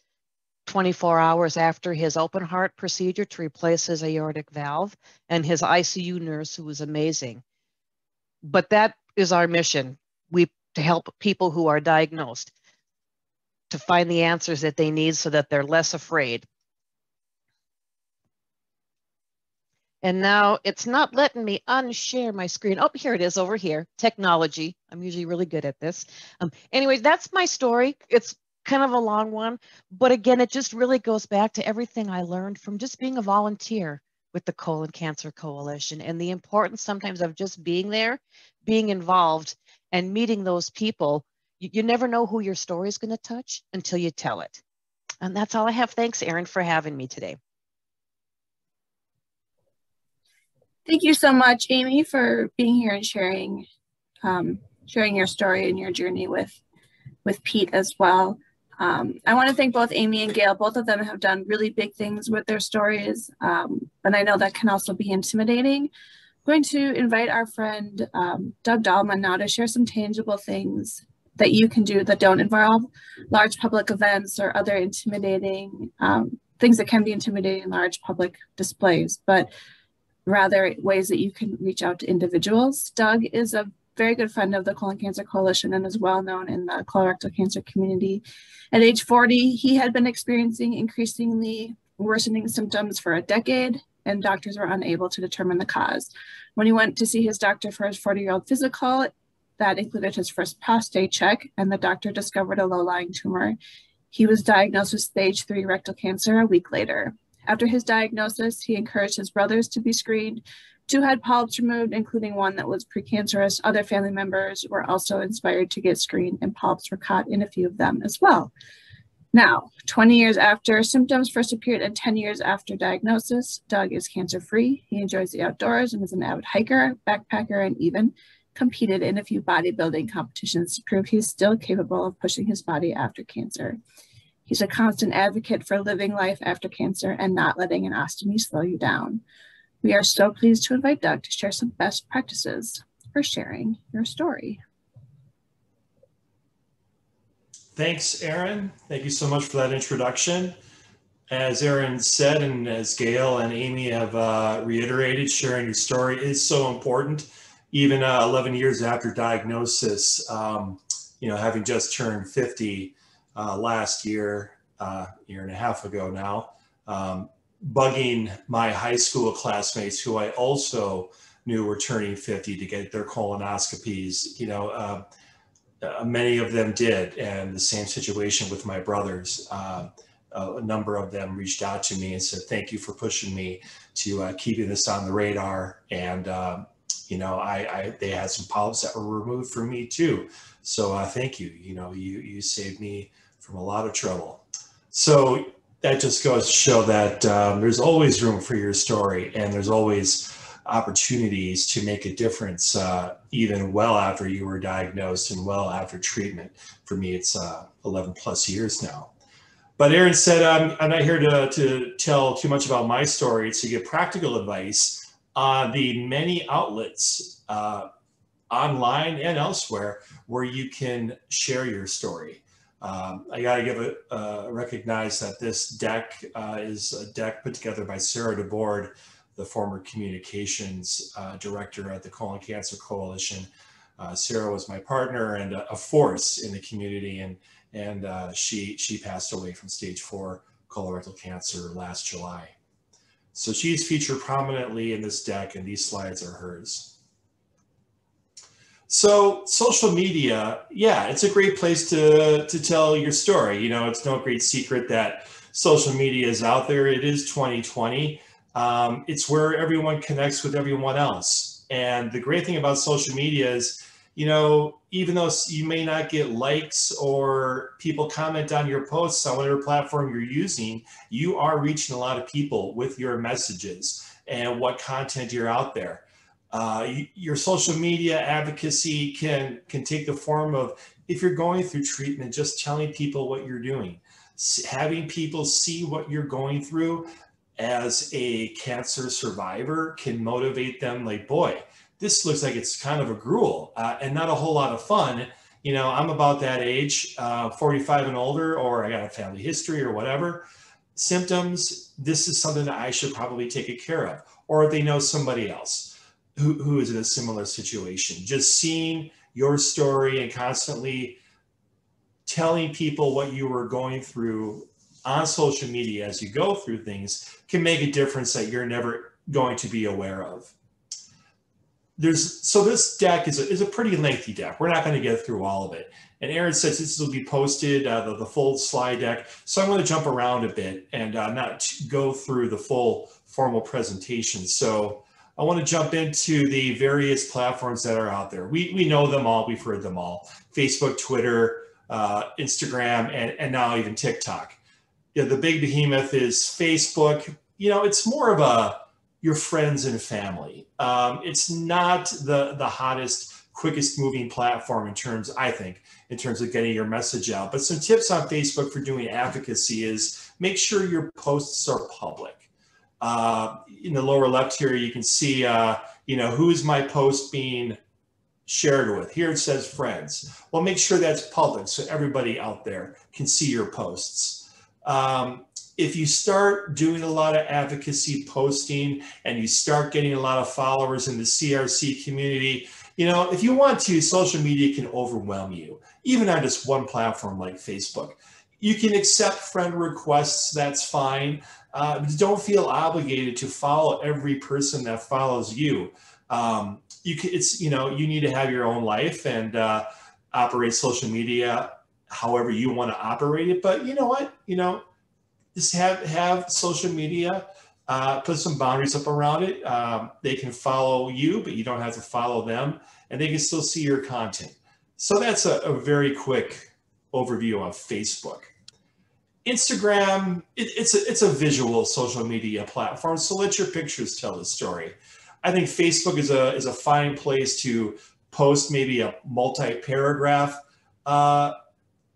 24 hours after his open heart procedure to replace his aortic valve and his ICU nurse who was amazing. But that is our mission. We to help people who are diagnosed to find the answers that they need so that they're less afraid And now it's not letting me unshare my screen. Oh, here it is over here, technology. I'm usually really good at this. Um, anyway, that's my story. It's kind of a long one, but again, it just really goes back to everything I learned from just being a volunteer with the Colon Cancer Coalition and the importance sometimes of just being there, being involved and meeting those people. You, you never know who your story is going to touch until you tell it. And that's all I have. Thanks, Erin, for having me today.
Thank you so much, Amy, for being here and sharing um, sharing your story and your journey with with Pete as well. Um, I want to thank both Amy and Gail. Both of them have done really big things with their stories, um, and I know that can also be intimidating. I'm going to invite our friend um, Doug Dahlman now to share some tangible things that you can do that don't involve large public events or other intimidating um, things that can be intimidating large public displays. But rather ways that you can reach out to individuals. Doug is a very good friend of the Colon Cancer Coalition and is well known in the colorectal cancer community. At age 40, he had been experiencing increasingly worsening symptoms for a decade, and doctors were unable to determine the cause. When he went to see his doctor for his 40 year old physical, that included his first prostate check, and the doctor discovered a low lying tumor. He was diagnosed with stage three rectal cancer a week later. After his diagnosis, he encouraged his brothers to be screened. Two had polyps removed, including one that was precancerous. Other family members were also inspired to get screened, and polyps were caught in a few of them as well. Now, 20 years after symptoms first appeared and 10 years after diagnosis, Doug is cancer free. He enjoys the outdoors and is an avid hiker, backpacker, and even competed in a few bodybuilding competitions to prove he's still capable of pushing his body after cancer. He's a constant advocate for living life after cancer and not letting an ostomy slow you down. We are so pleased to invite Doug to share some best practices for sharing your story.
Thanks, Erin. Thank you so much for that introduction. As Erin said, and as Gail and Amy have uh, reiterated, sharing your story is so important. Even uh, 11 years after diagnosis, um, you know, having just turned 50 uh, last year, uh, year and a half ago now, um, bugging my high school classmates who I also knew were turning 50 to get their colonoscopies. You know, uh, uh, many of them did, and the same situation with my brothers. Uh, a number of them reached out to me and said, "Thank you for pushing me to uh, keeping this on the radar." And um, you know, I, I, they had some polyps that were removed for me too. So uh, thank you. You know, you you saved me from a lot of trouble. So that just goes to show that um, there's always room for your story, and there's always opportunities to make a difference uh, even well after you were diagnosed and well after treatment. For me, it's uh, 11 plus years now. But Erin said, um, I'm not here to, to tell too much about my story. To give practical advice on the many outlets uh, online and elsewhere where you can share your story. Um, I got to give it, uh, recognize that this deck uh, is a deck put together by Sarah DeBord, the former communications uh, director at the Colon Cancer Coalition. Uh, Sarah was my partner and a, a, force in the community, and and uh, she she passed away from stage four colorectal cancer last July. So she's featured prominently in this deck, and these slides are hers. So social media, yeah, it's a great place to to tell your story. You know, it's no great secret that social media is out there. It is 2020 um, it's where everyone connects with everyone else. And the great thing about social media is, you know, even though you may not get likes or people comment on your posts on whatever platform you're using, you are reaching a lot of people with your messages and what content you're out there. Uh, your social media advocacy can can take the form of if you're going through treatment, just telling people what you're doing, having people see what you're going through as a cancer survivor can motivate them like, boy, this looks like it's kind of a gruel uh, and not a whole lot of fun. You know, I'm about that age, uh, 45 and older, or I got a family history or whatever. Symptoms, this is something that I should probably take a care of. Or they know somebody else who, who is in a similar situation. Just seeing your story and constantly telling people what you were going through on social media as you go through things can make a difference that you're never going to be aware of. There's so this deck is a, is a pretty lengthy deck. We're not going to get through all of it. And Erin says this will be posted, uh, the, the full slide deck. So I'm going to jump around a bit and uh, not go through the full formal presentation. So I want to jump into the various platforms that are out there. We, we know them all. We've heard them all. Facebook, Twitter, uh, Instagram, and, and now even TikTok you know, the big behemoth is Facebook. You know, it's more of a your friends and family. Um, it's not the the hottest, quickest moving platform in terms, I think, in terms of getting your message out. But some tips on Facebook for doing advocacy is make sure your posts are public. Uh, in the lower left here, you can see, uh, you know, who's my post being shared with. Here it says friends. Well, make sure that's public so everybody out there can see your posts. Um, if you start doing a lot of advocacy posting and you start getting a lot of followers in the CRC community, you know, if you want to, social media can overwhelm you, even on just one platform like Facebook. You can accept friend requests, that's fine. Uh, don't feel obligated to follow every person that follows you. Um, you can, it's, you know, you need to have your own life and uh, operate social media however you want to operate it. But you know what, you know, just have have social media. Uh, put some boundaries up around it. Um, they can follow you, but you don't have to follow them, and they can still see your content. So that's a, a very quick overview of Facebook. Instagram, it, it's a it's a visual social media platform, so let your pictures tell the story. I think Facebook is a is a fine place to post maybe a multi-paragraph uh,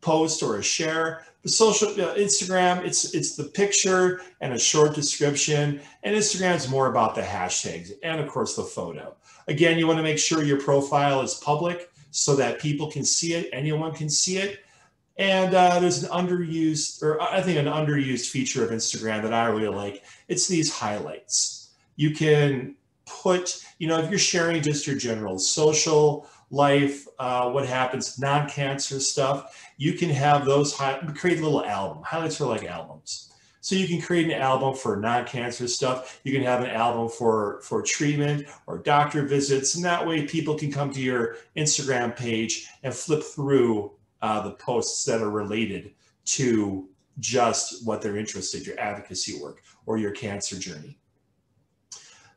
post or a share. The social uh, Instagram, it's it's the picture and a short description, and Instagram is more about the hashtags and of course the photo. Again, you want to make sure your profile is public so that people can see it, anyone can see it. And uh, there's an underused, or I think an underused feature of Instagram that I really like. It's these highlights. You can put, you know, if you're sharing just your general social life, uh, what happens, non-cancer stuff, you can have those, create a little album. Highlights are like albums. So you can create an album for non-cancer stuff. You can have an album for, for treatment or doctor visits. And that way people can come to your Instagram page and flip through uh, the posts that are related to just what they're interested, your advocacy work or your cancer journey.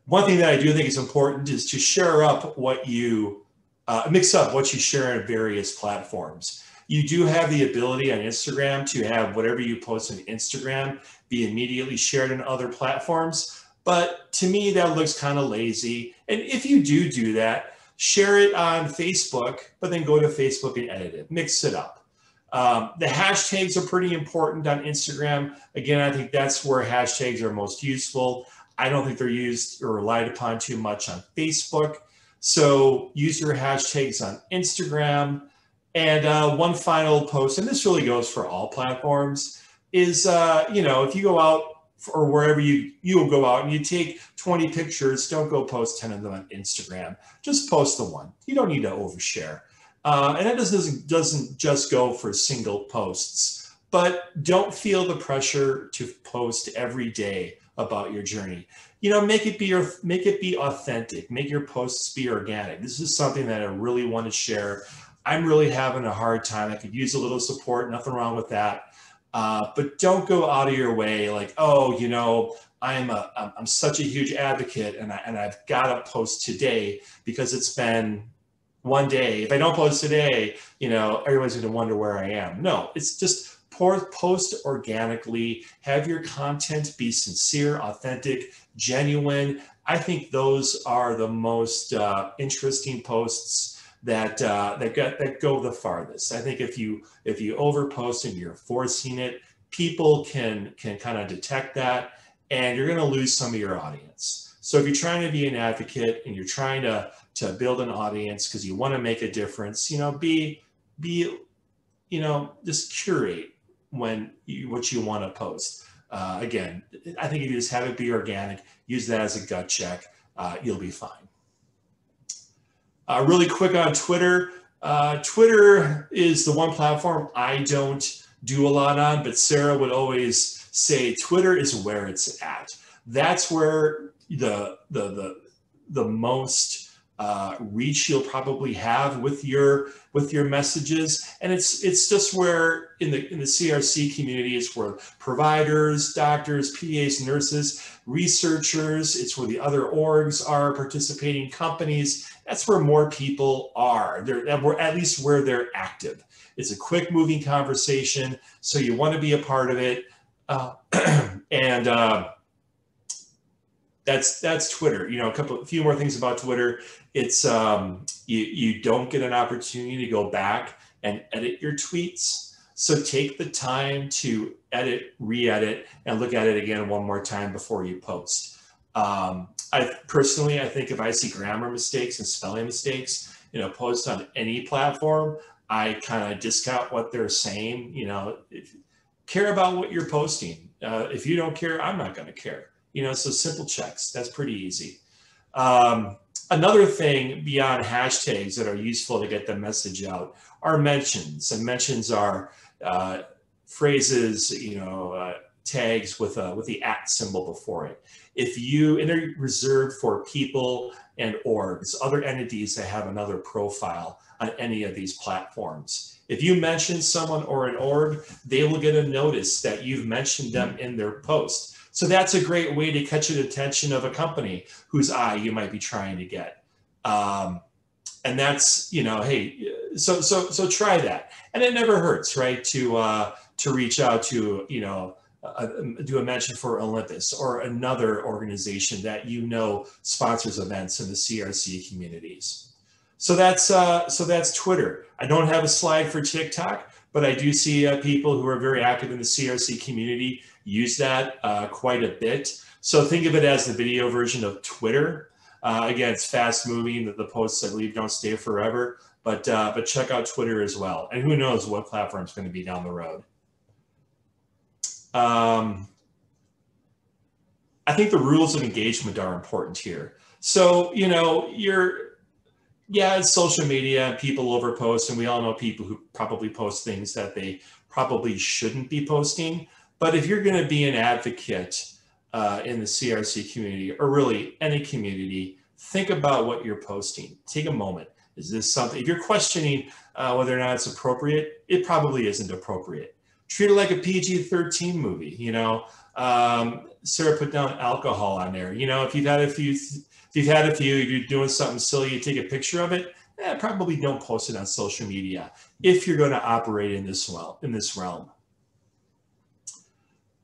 One thing that I do think is important is to share up what you, uh, mix up what you share on various platforms. You do have the ability on Instagram to have whatever you post on Instagram be immediately shared on other platforms. But to me, that looks kind of lazy. And if you do do that, share it on Facebook, but then go to Facebook and edit it, mix it up. Um, the hashtags are pretty important on Instagram. Again, I think that's where hashtags are most useful. I don't think they're used or relied upon too much on Facebook. So use your hashtags on Instagram. And uh, one final post, and this really goes for all platforms, is uh, you know if you go out or wherever you you will go out and you take 20 pictures, don't go post 10 of them on Instagram. Just post the one. You don't need to overshare. Uh, and that doesn't doesn't just go for single posts, but don't feel the pressure to post every day about your journey. You know, make it be your make it be authentic. Make your posts be organic. This is something that I really want to share. I'm really having a hard time. I could use a little support. Nothing wrong with that. Uh, but don't go out of your way like, oh, you know, I'm a I'm such a huge advocate and I and I've got to post today because it's been one day. If I don't post today, you know, everyone's going to wonder where I am. No, it's just post organically, have your content be sincere, authentic, genuine. I think those are the most uh, interesting posts that uh, that get that go the farthest. I think if you if you overpost and you're forcing it, people can can kind of detect that, and you're going to lose some of your audience. So if you're trying to be an advocate and you're trying to to build an audience because you want to make a difference, you know, be be you know just curate when you, what you want to post. Uh, again, I think if you just have it be organic, use that as a gut check, uh, you'll be fine. Uh, really quick on Twitter. Uh, Twitter is the one platform I don't do a lot on, but Sarah would always say Twitter is where it's at. That's where the the the the most uh, reach you'll probably have with your with your messages and it's it's just where in the in the crc community it's where providers doctors pas nurses researchers it's where the other orgs are participating companies that's where more people are they're at least where they're active it's a quick moving conversation so you want to be a part of it uh, and uh, that's that's Twitter. You know, a couple, a few more things about Twitter. It's um, you you don't get an opportunity to go back and edit your tweets. So take the time to edit, re-edit, and look at it again one more time before you post. Um, I personally, I think if I see grammar mistakes and spelling mistakes, you know, post on any platform, I kind of discount what they're saying. You know, if, care about what you're posting. Uh, if you don't care, I'm not going to care. You know, so simple checks. That's pretty easy. Um, another thing beyond hashtags that are useful to get the message out are mentions. And mentions are uh, phrases, you know, uh, tags with a, with the at symbol before it. If you, and they're reserved for people and orgs, other entities that have another profile on any of these platforms. If you mention someone or an org, they will get a notice that you've mentioned them in their post. So that's a great way to catch the attention of a company whose eye you might be trying to get. Um, and that's, you know, hey, so so so try that. And it never hurts, right? To uh, to reach out to, you know, uh, do a mention for Olympus or another organization that you know sponsors events in the CRC communities. So that's uh, so that's Twitter. I don't have a slide for TikTok, but I do see uh, people who are very active in the CRC community use that uh, quite a bit. So think of it as the video version of Twitter. Uh, again, it's fast moving. The posts, I believe, don't stay forever, but uh, but check out Twitter as well. And who knows what platform is going to be down the road. Um, I think the rules of engagement are important here. So, you know, you're, yeah, it's social media, people overpost, and we all know people who probably post things that they probably shouldn't be posting. But if you're going to be an advocate uh, in the CRC community, or really any community, think about what you're posting. Take a moment. Is this something, if you're questioning uh, whether or not it's appropriate, it probably isn't appropriate treat it like a PG-13 movie. You know, um, Sarah put down alcohol on there. You know, if you've had a few, if you've had a few, if you're doing something silly, you take a picture of it. Eh, probably don't post it on social media if you're going to operate in this well in this realm.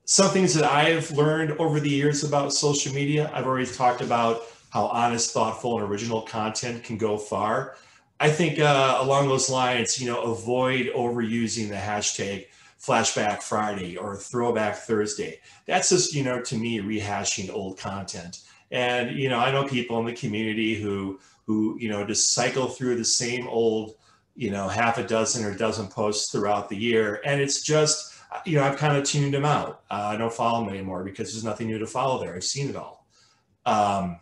Some things that I've learned over the years about social media, I've already talked about how honest, thoughtful, and original content can go far. I think uh, along those lines, you know, avoid overusing the hashtag Flashback Friday or Throwback Thursday. That's just, you know, to me, rehashing old content. And, you know, I know people in the community who, who, you know, just cycle through the same old, you know, half a dozen or dozen posts throughout the year. And it's just, you know, I've kind of tuned them out. Uh, I don't follow them anymore because there's nothing new to follow there. I've seen it all. Um,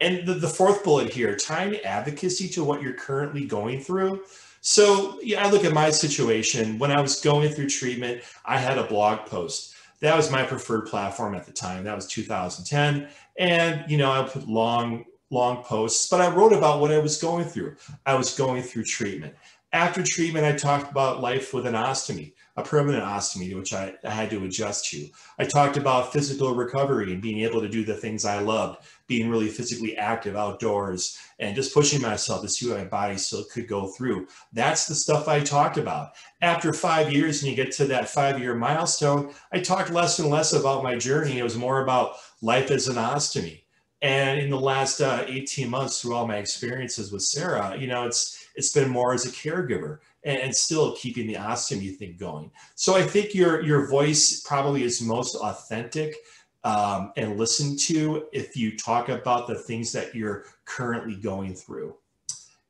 and the, the fourth bullet here, tying advocacy to what you're currently going through. So yeah, I look at my situation. When I was going through treatment, I had a blog post. That was my preferred platform at the time. That was 2010. And, you know, I put long, long posts, but I wrote about what I was going through. I was going through treatment. After treatment, I talked about life with an ostomy a permanent ostomy, which I, I, had to adjust to. I talked about physical recovery and being able to do the things I loved, being really physically active outdoors and just pushing myself to see what my body still could go through. That's the stuff I talked about. After five years and you get to that five year milestone, I talked less and less about my journey. It was more about life as an ostomy. And in the last uh, 18 months, through all my experiences with Sarah, you know, it's it's been more as a caregiver and, still keeping the ostomy thing going. So I think your your voice probably is most authentic um, and listened to if you talk about the things that you're currently going through.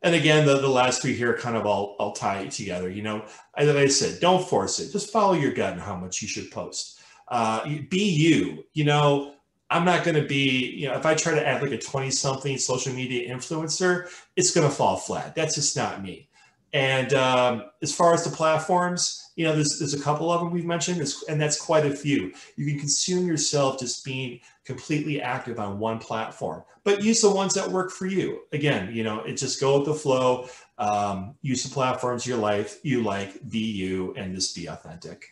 And again, the, the last three here kind of all, all tie it together. You know, as I said, don't force it. Just follow your gut and how much you should post. Uh, be you. You know, I'm not going to be, you know, if I try to act like a 20 something social media influencer, it's going to fall flat. That's just not me. And um, as far as the platforms, you know, there's, there's a couple of them we've mentioned, and that's quite a few. You can consume yourself just being completely active on one platform, but use the ones that work for you. Again, you know, it just go with the flow. Um, use the platforms your life you like, be you, and just be authentic.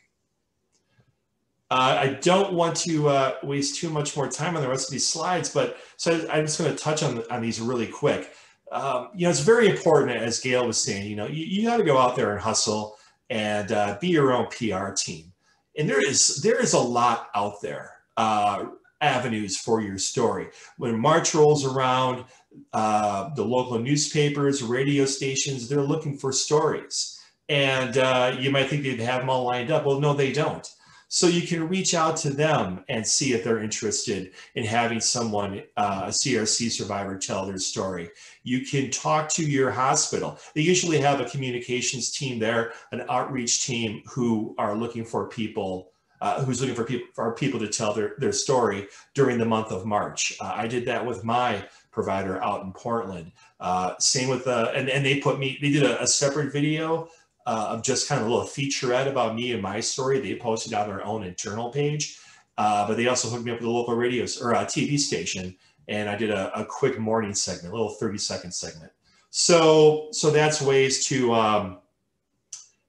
Uh, I don't want to uh, waste too much more time on the rest of these slides, but so I'm just going to touch on, on these really quick um, you know, it's very important, as Gail was saying, you know, you, you got to go out there and hustle and uh, be your own PR team. And there is there is a lot out there, uh, avenues for your story. When March rolls around, uh, the local newspapers, radio stations, they're looking for stories. And uh, you might think they'd have them all lined up. Well, no, they don't. So you can reach out to them and see if they're interested in having someone, uh, a CRC survivor, tell their story. You can talk to your hospital. They usually have a communications team there, an outreach team who are looking for people uh, who's looking for people for people to tell their, their story during the month of March. Uh, I did that with my provider out in Portland. Uh, same with the, and, and they put me, they did a, a separate video uh, of just kind of a little featurette about me and my story. They posted on their own internal page, uh, but they also hooked me up with a local radio or a TV station. And I did a, a quick morning segment, a little 30 second segment. So, so that's ways to, um,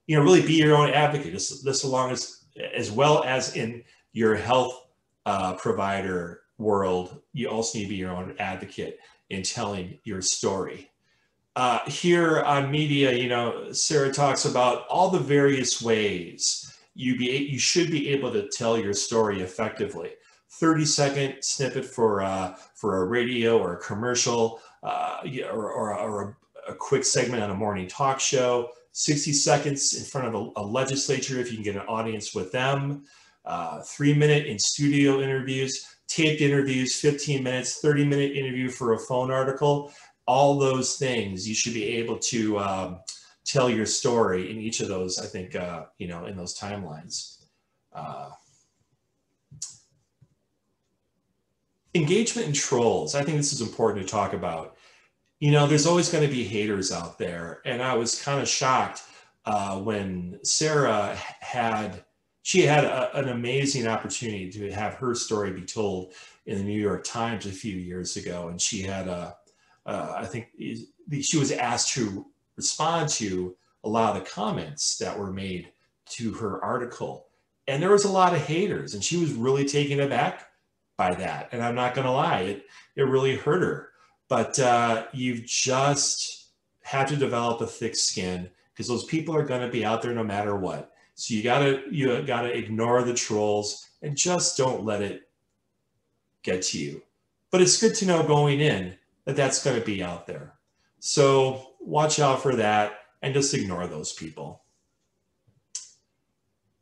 you know, really be your own advocate, just, just as long as, as well as in your health uh, provider world, you also need to be your own advocate in telling your story. Uh, here on media, you know, Sarah talks about all the various ways you be you should be able to tell your story effectively. 30 second snippet for uh, for a radio or a commercial uh, or, or, or a, a, quick segment on a morning talk show. 60 seconds in front of a, a legislature if you can get an audience with them. Uh, three minute in studio interviews taped interviews, 15 minutes, 30 minute interview for a phone article, all those things you should be able to um, tell your story in each of those, I think, uh, you know, in those timelines. Uh, engagement and trolls. I think this is important to talk about. You know, there's always going to be haters out there. And I was kind of shocked uh, when Sarah had she had a, an amazing opportunity to have her story be told in the New York Times a few years ago. And she had a, uh, I think she was asked to respond to a lot of the comments that were made to her article. And there was a lot of haters and she was really taken aback by that. And I'm not going to lie, it, it really hurt her. But uh, you've just had to develop a thick skin because those people are going to be out there no matter what so you gotta you gotta ignore the trolls and just don't let it get to you. But it's good to know going in that that's going to be out there. So watch out for that and just ignore those people.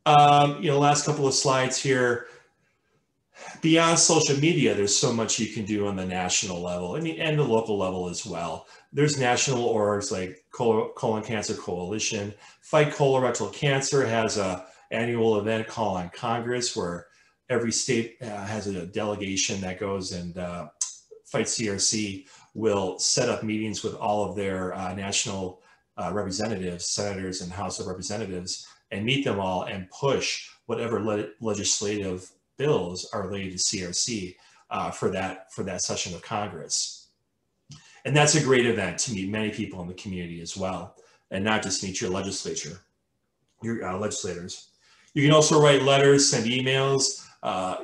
Um, you know, last couple of slides here. Beyond social media, there's so much you can do on the national level and the, and the local level as well there's national orgs like colon cancer coalition fight colorectal cancer has a annual event called on congress where every state uh, has a delegation that goes and uh, fight crc will set up meetings with all of their uh, national uh, representatives senators and house of representatives and meet them all and push whatever le legislative bills are related to crc uh, for that for that session of congress and that's a great event to meet many people in the community as well, and not just meet your legislature, your uh, legislators. You can also write letters, send emails, uh,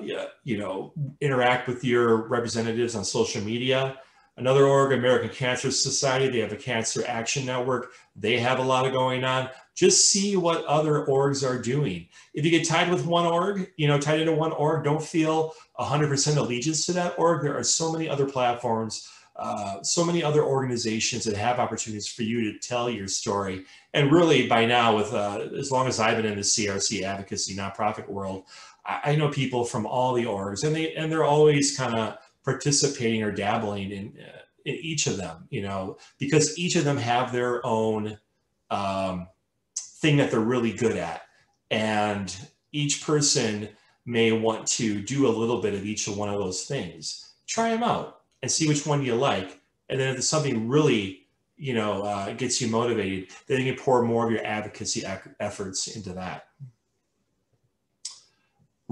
you know, interact with your representatives on social media. Another org, American Cancer Society, they have a Cancer Action Network. They have a lot of going on. Just see what other orgs are doing. If you get tied with one org, you know, tied into one org, don't feel 100% allegiance to that org. There are so many other platforms uh, so many other organizations that have opportunities for you to tell your story. And really by now with, uh, as long as I've been in the CRC advocacy nonprofit world, I, know people from all the orgs and they, and they're always kind of participating or dabbling in, uh, in each of them, you know, because each of them have their own um, thing that they're really good at. And each person may want to do a little bit of each of one of those things. Try them out and see which one you like. And then if something really, you know, uh, gets you motivated, then you can pour more of your advocacy efforts into that.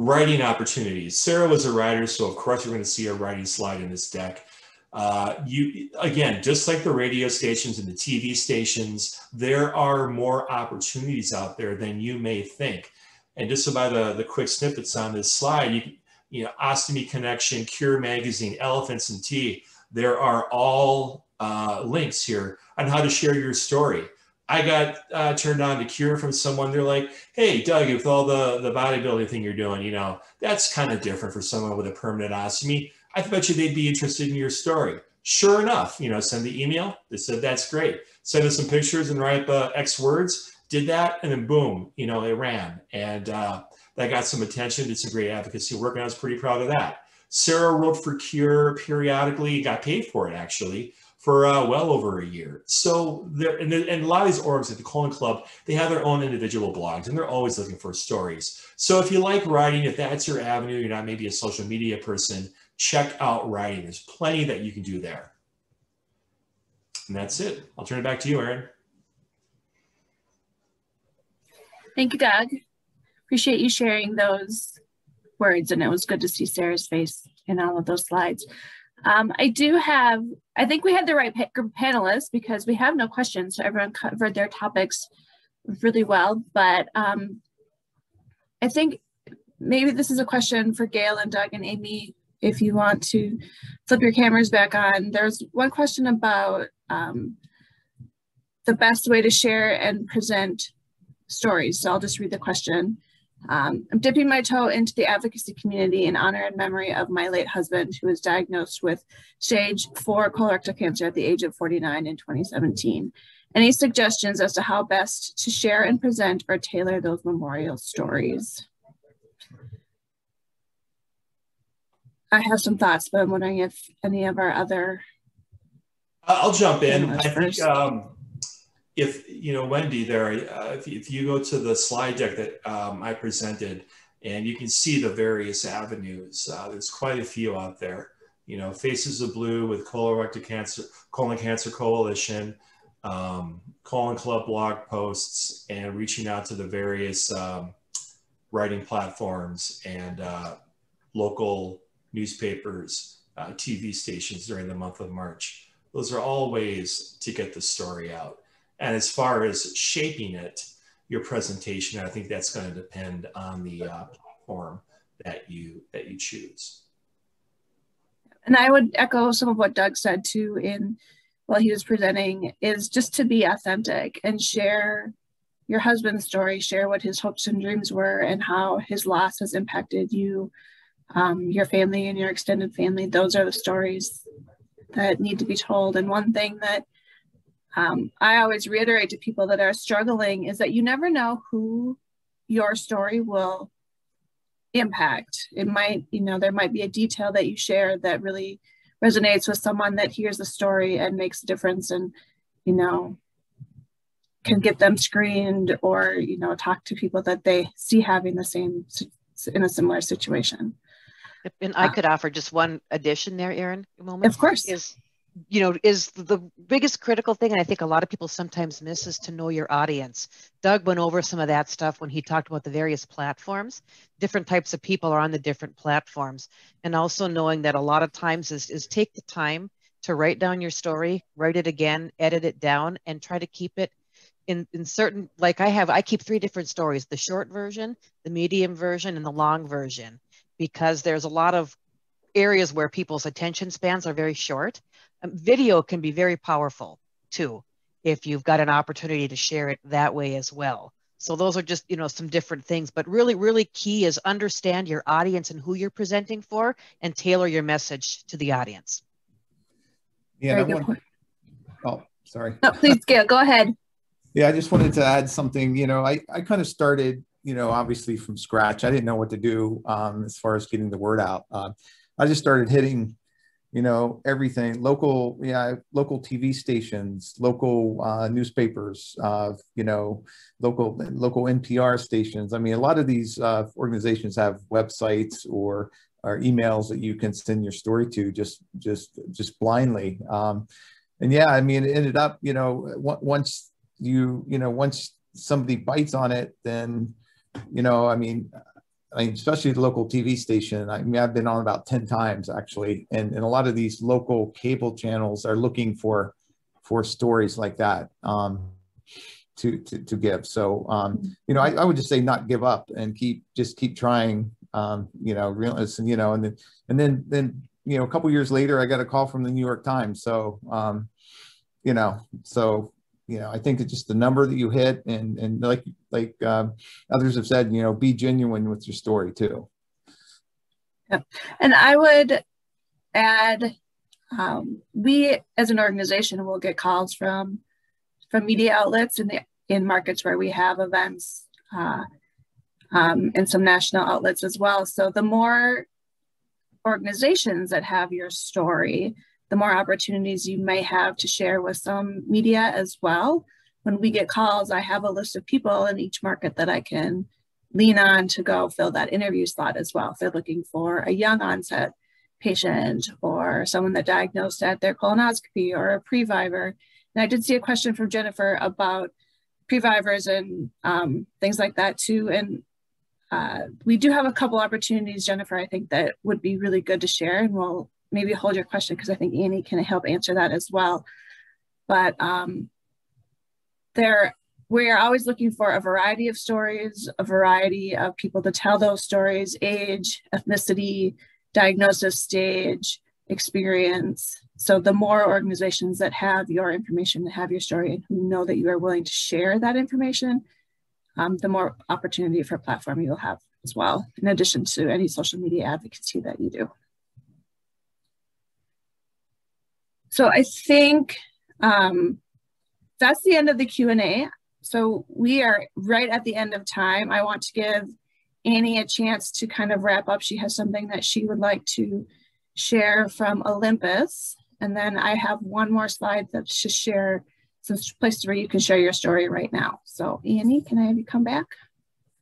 Writing opportunities. Sarah was a writer, so of course you're going to see a writing slide in this deck. Uh, you again, just like the radio stations and the TV stations, there are more opportunities out there than you may think. And just by the, the quick snippets on this slide, you, you know, Ostomy Connection, Cure Magazine, Elephants and Tea. There are all uh, links here on how to share your story. I got uh, turned on to Cure from someone. They're like, "Hey, Doug, with all the the bodybuilding thing you're doing, you know, that's kind of different for someone with a permanent ostomy. I bet you they'd be interested in your story." Sure enough, you know, send the email. They said that's great. Send us some pictures and write uh, X words. Did that, and then boom, you know, it ran. And uh, that got some attention, did some great advocacy work, and I was pretty proud of that. Sarah wrote for Cure periodically, got paid for it actually for uh, well over a year. So there, and, and, a lot of these orgs like the Colon Club, they have their own individual blogs and they're always looking for stories. So if you like writing, if that's your avenue, you're not maybe a social media person, check out writing. There's plenty that you can do there. And that's it. I'll turn it back to you, Erin.
Thank you, Doug. Appreciate you sharing those words and it was good to see Sarah's face in all of those slides. Um, I do have, I think we had the right group panelists because we have no questions. So everyone covered their topics really well, but um, I think maybe this is a question for Gail and Doug and Amy, if you want to flip your cameras back on. There's one question about um, the best way to share and present stories. So I'll just read the question. Um, I'm dipping my toe into the advocacy community in honor and memory of my late husband, who was diagnosed with stage four colorectal cancer at the age of 49 in 2017. Any suggestions as to how best to share and present or tailor those memorial stories? I have some thoughts, but I'm wondering if any of our other.
I'll jump in. I think um, if you know Wendy there, uh, if, if, you go to the slide deck that um, I presented, and you can see the various avenues. Uh, there's quite a few out there. You know, Faces of Blue with colorectal cancer, colon cancer coalition, um, colon club blog posts, and reaching out to the various um, writing platforms and uh, local newspapers, uh, TV stations during the month of March. Those are all ways to get the story out. And as far as shaping it, your presentation, I think that's going to depend on the uh, platform that you that you choose.
And I would echo some of what Doug said too in while he was presenting is just to be authentic and share your husband's story, share what his hopes and dreams were and how his loss has impacted you, um, your family and your extended family. Those are the stories that need to be told. And one thing that um, I always reiterate to people that are struggling is that you never know who your story will impact. It might, you know, there might be a detail that you share that really resonates with someone that hears the story and makes a difference and, you know, can get them screened or, you know, talk to people that they see having the same, in a similar situation.
And I uh, could offer just one addition there, Erin, a moment.
Of course.
Is you know, is the biggest critical thing, and I think a lot of people sometimes miss, is to know your audience. Doug went over some of that stuff when he talked about the various platforms. Different types of people are on the different platforms, and also knowing that a lot of times is is take the time to write down your story, write it again, edit it down, and try to keep it in in certain. Like I have, I keep three different stories: the short version, the medium version, and the long version, because there's a lot of areas where people's attention spans are very short um, video can be very powerful too, if you've got an opportunity to share it that way as well. So those are just, you know, some different things, but really, really key is understand your audience and who you're presenting for and tailor your message to the audience.
Yeah. Want, oh, sorry.
No, please, Gail, go ahead.
Yeah, I just wanted to add something. You know, I, I kind of started, you know, obviously from scratch. I didn't know what to do um, as far as getting the word out. Uh, I just started hitting you know everything local yeah local tv stations local uh, newspapers uh, you know local local npr stations. I mean a lot of these uh, organizations have websites or or emails that you can send your story to just just just blindly. Um, and yeah i mean it ended up you know once you you know once somebody bites on it then you know i mean I mean, especially the local TV station. I mean, I've been on about 10 times actually. And, and a lot of these local cable channels are looking for, for stories like that um, to, to, to give. So, um, you know, I, I would just say not give up and keep, just keep trying, um, you know, realize, you know, and then, and then, then, you know, a couple years later, I got a call from the New York Times. So, um, you know, so you know, I think it's just the number that you hit, and and like like um, others have said, you know, be genuine with your story too.
Yeah. And I would add, um, we as an organization will get calls from from media outlets in the in markets where we have events. Uh, um, and some national outlets as well. So the more organizations that have your story, the more opportunities you may have to share with some media as well. When we get calls, I have a list of people in each market that I can lean on to go fill that interview slot as well. If they're looking for a young onset patient or someone that diagnosed at their colonoscopy or a previvor. And I did see a question from Jennifer about previvors and um, things like that too. And uh, we do have a couple opportunities, Jennifer, I think that would be really good to share and we'll maybe hold your question because I think Annie can help answer that as well. But um, there, we are always looking for a variety of stories, a variety of people to tell those stories, age, ethnicity, diagnosis stage, experience. So the more organizations that have your information, that have your story, and who know that you are willing to share that information, um, the more opportunity for platform you'll have as well, in addition to any social media advocacy that you do. So I think um, that's the end of the Q&A. So we are right at the end of time. I want to give Annie a chance to kind of wrap up. She has something that she would like to share from Olympus. And then I have one more slide that's to share some places where you can share your story right now. So Annie, can I have you come back?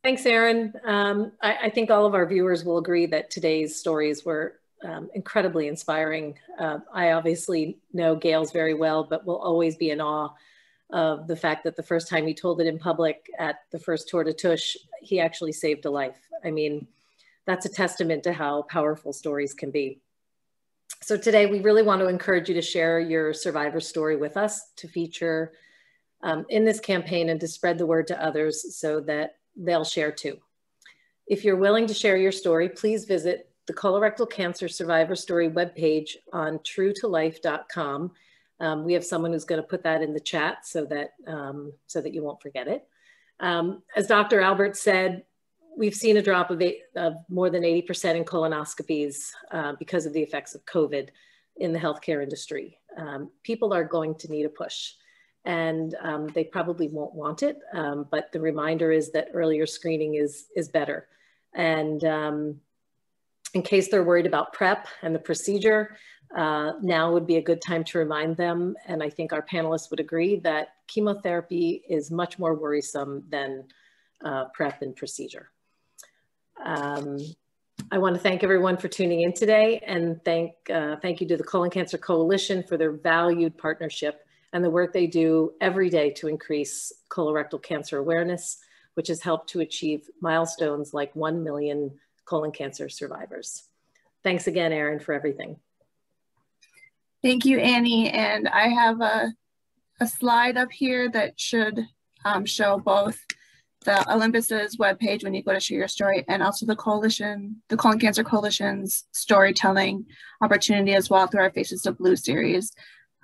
Thanks, Erin. Um, I, I, think all of our viewers will agree that today's stories were um, incredibly inspiring. Uh, I obviously know Gail's very well, but will always be in awe of the fact that the first time he told it in public at the first Tour de Tush, he actually saved a life. I mean, that's a testament to how powerful stories can be. So today we really want to encourage you to share your survivor story with us to feature um, in this campaign and to spread the word to others so that they'll share too. If you're willing to share your story, please visit the colorectal cancer survivor story webpage on truetolife.com um, we have someone who's going to put that in the chat so that, um, so that you won't forget it. Um, as Dr. Albert said, we've seen a drop of, eight, of more than 80% in colonoscopies uh, because of the effects of COVID in the healthcare industry. Um, people are going to need a push and um, they probably won't want it, um, but the reminder is that earlier screening is, is better. And in case they're worried about prep and the procedure, uh, now would be a good time to remind them, and I think our panelists would agree that chemotherapy is much more worrisome than uh, prep and procedure. Um, I want to thank everyone for tuning in today and thank, uh, thank you to the Colon Cancer Coalition for their valued partnership and the work they do every day to increase colorectal cancer awareness, which has helped to achieve milestones like 1 million colon cancer survivors. Thanks again, Erin, for everything.
Thank you, Annie. And I have a, a slide up here that should um, show both the Olympus's webpage when you go to share your story and also the coalition, the Colon Cancer Coalition's storytelling opportunity as well through our Faces of Blue series.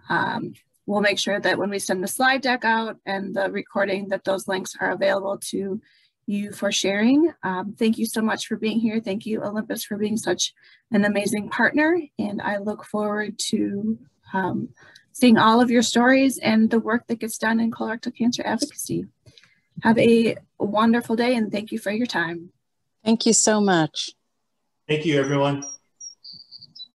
Um, we'll make sure that when we send the slide deck out and the recording that those links are available to you for sharing. Um, thank you so much for being here. Thank you, Olympus, for being such an amazing partner. And I look forward to um, seeing all of your stories and the work that gets done in colorectal cancer advocacy. Have a wonderful day and thank you for your time.
Thank you so much.
Thank you, everyone.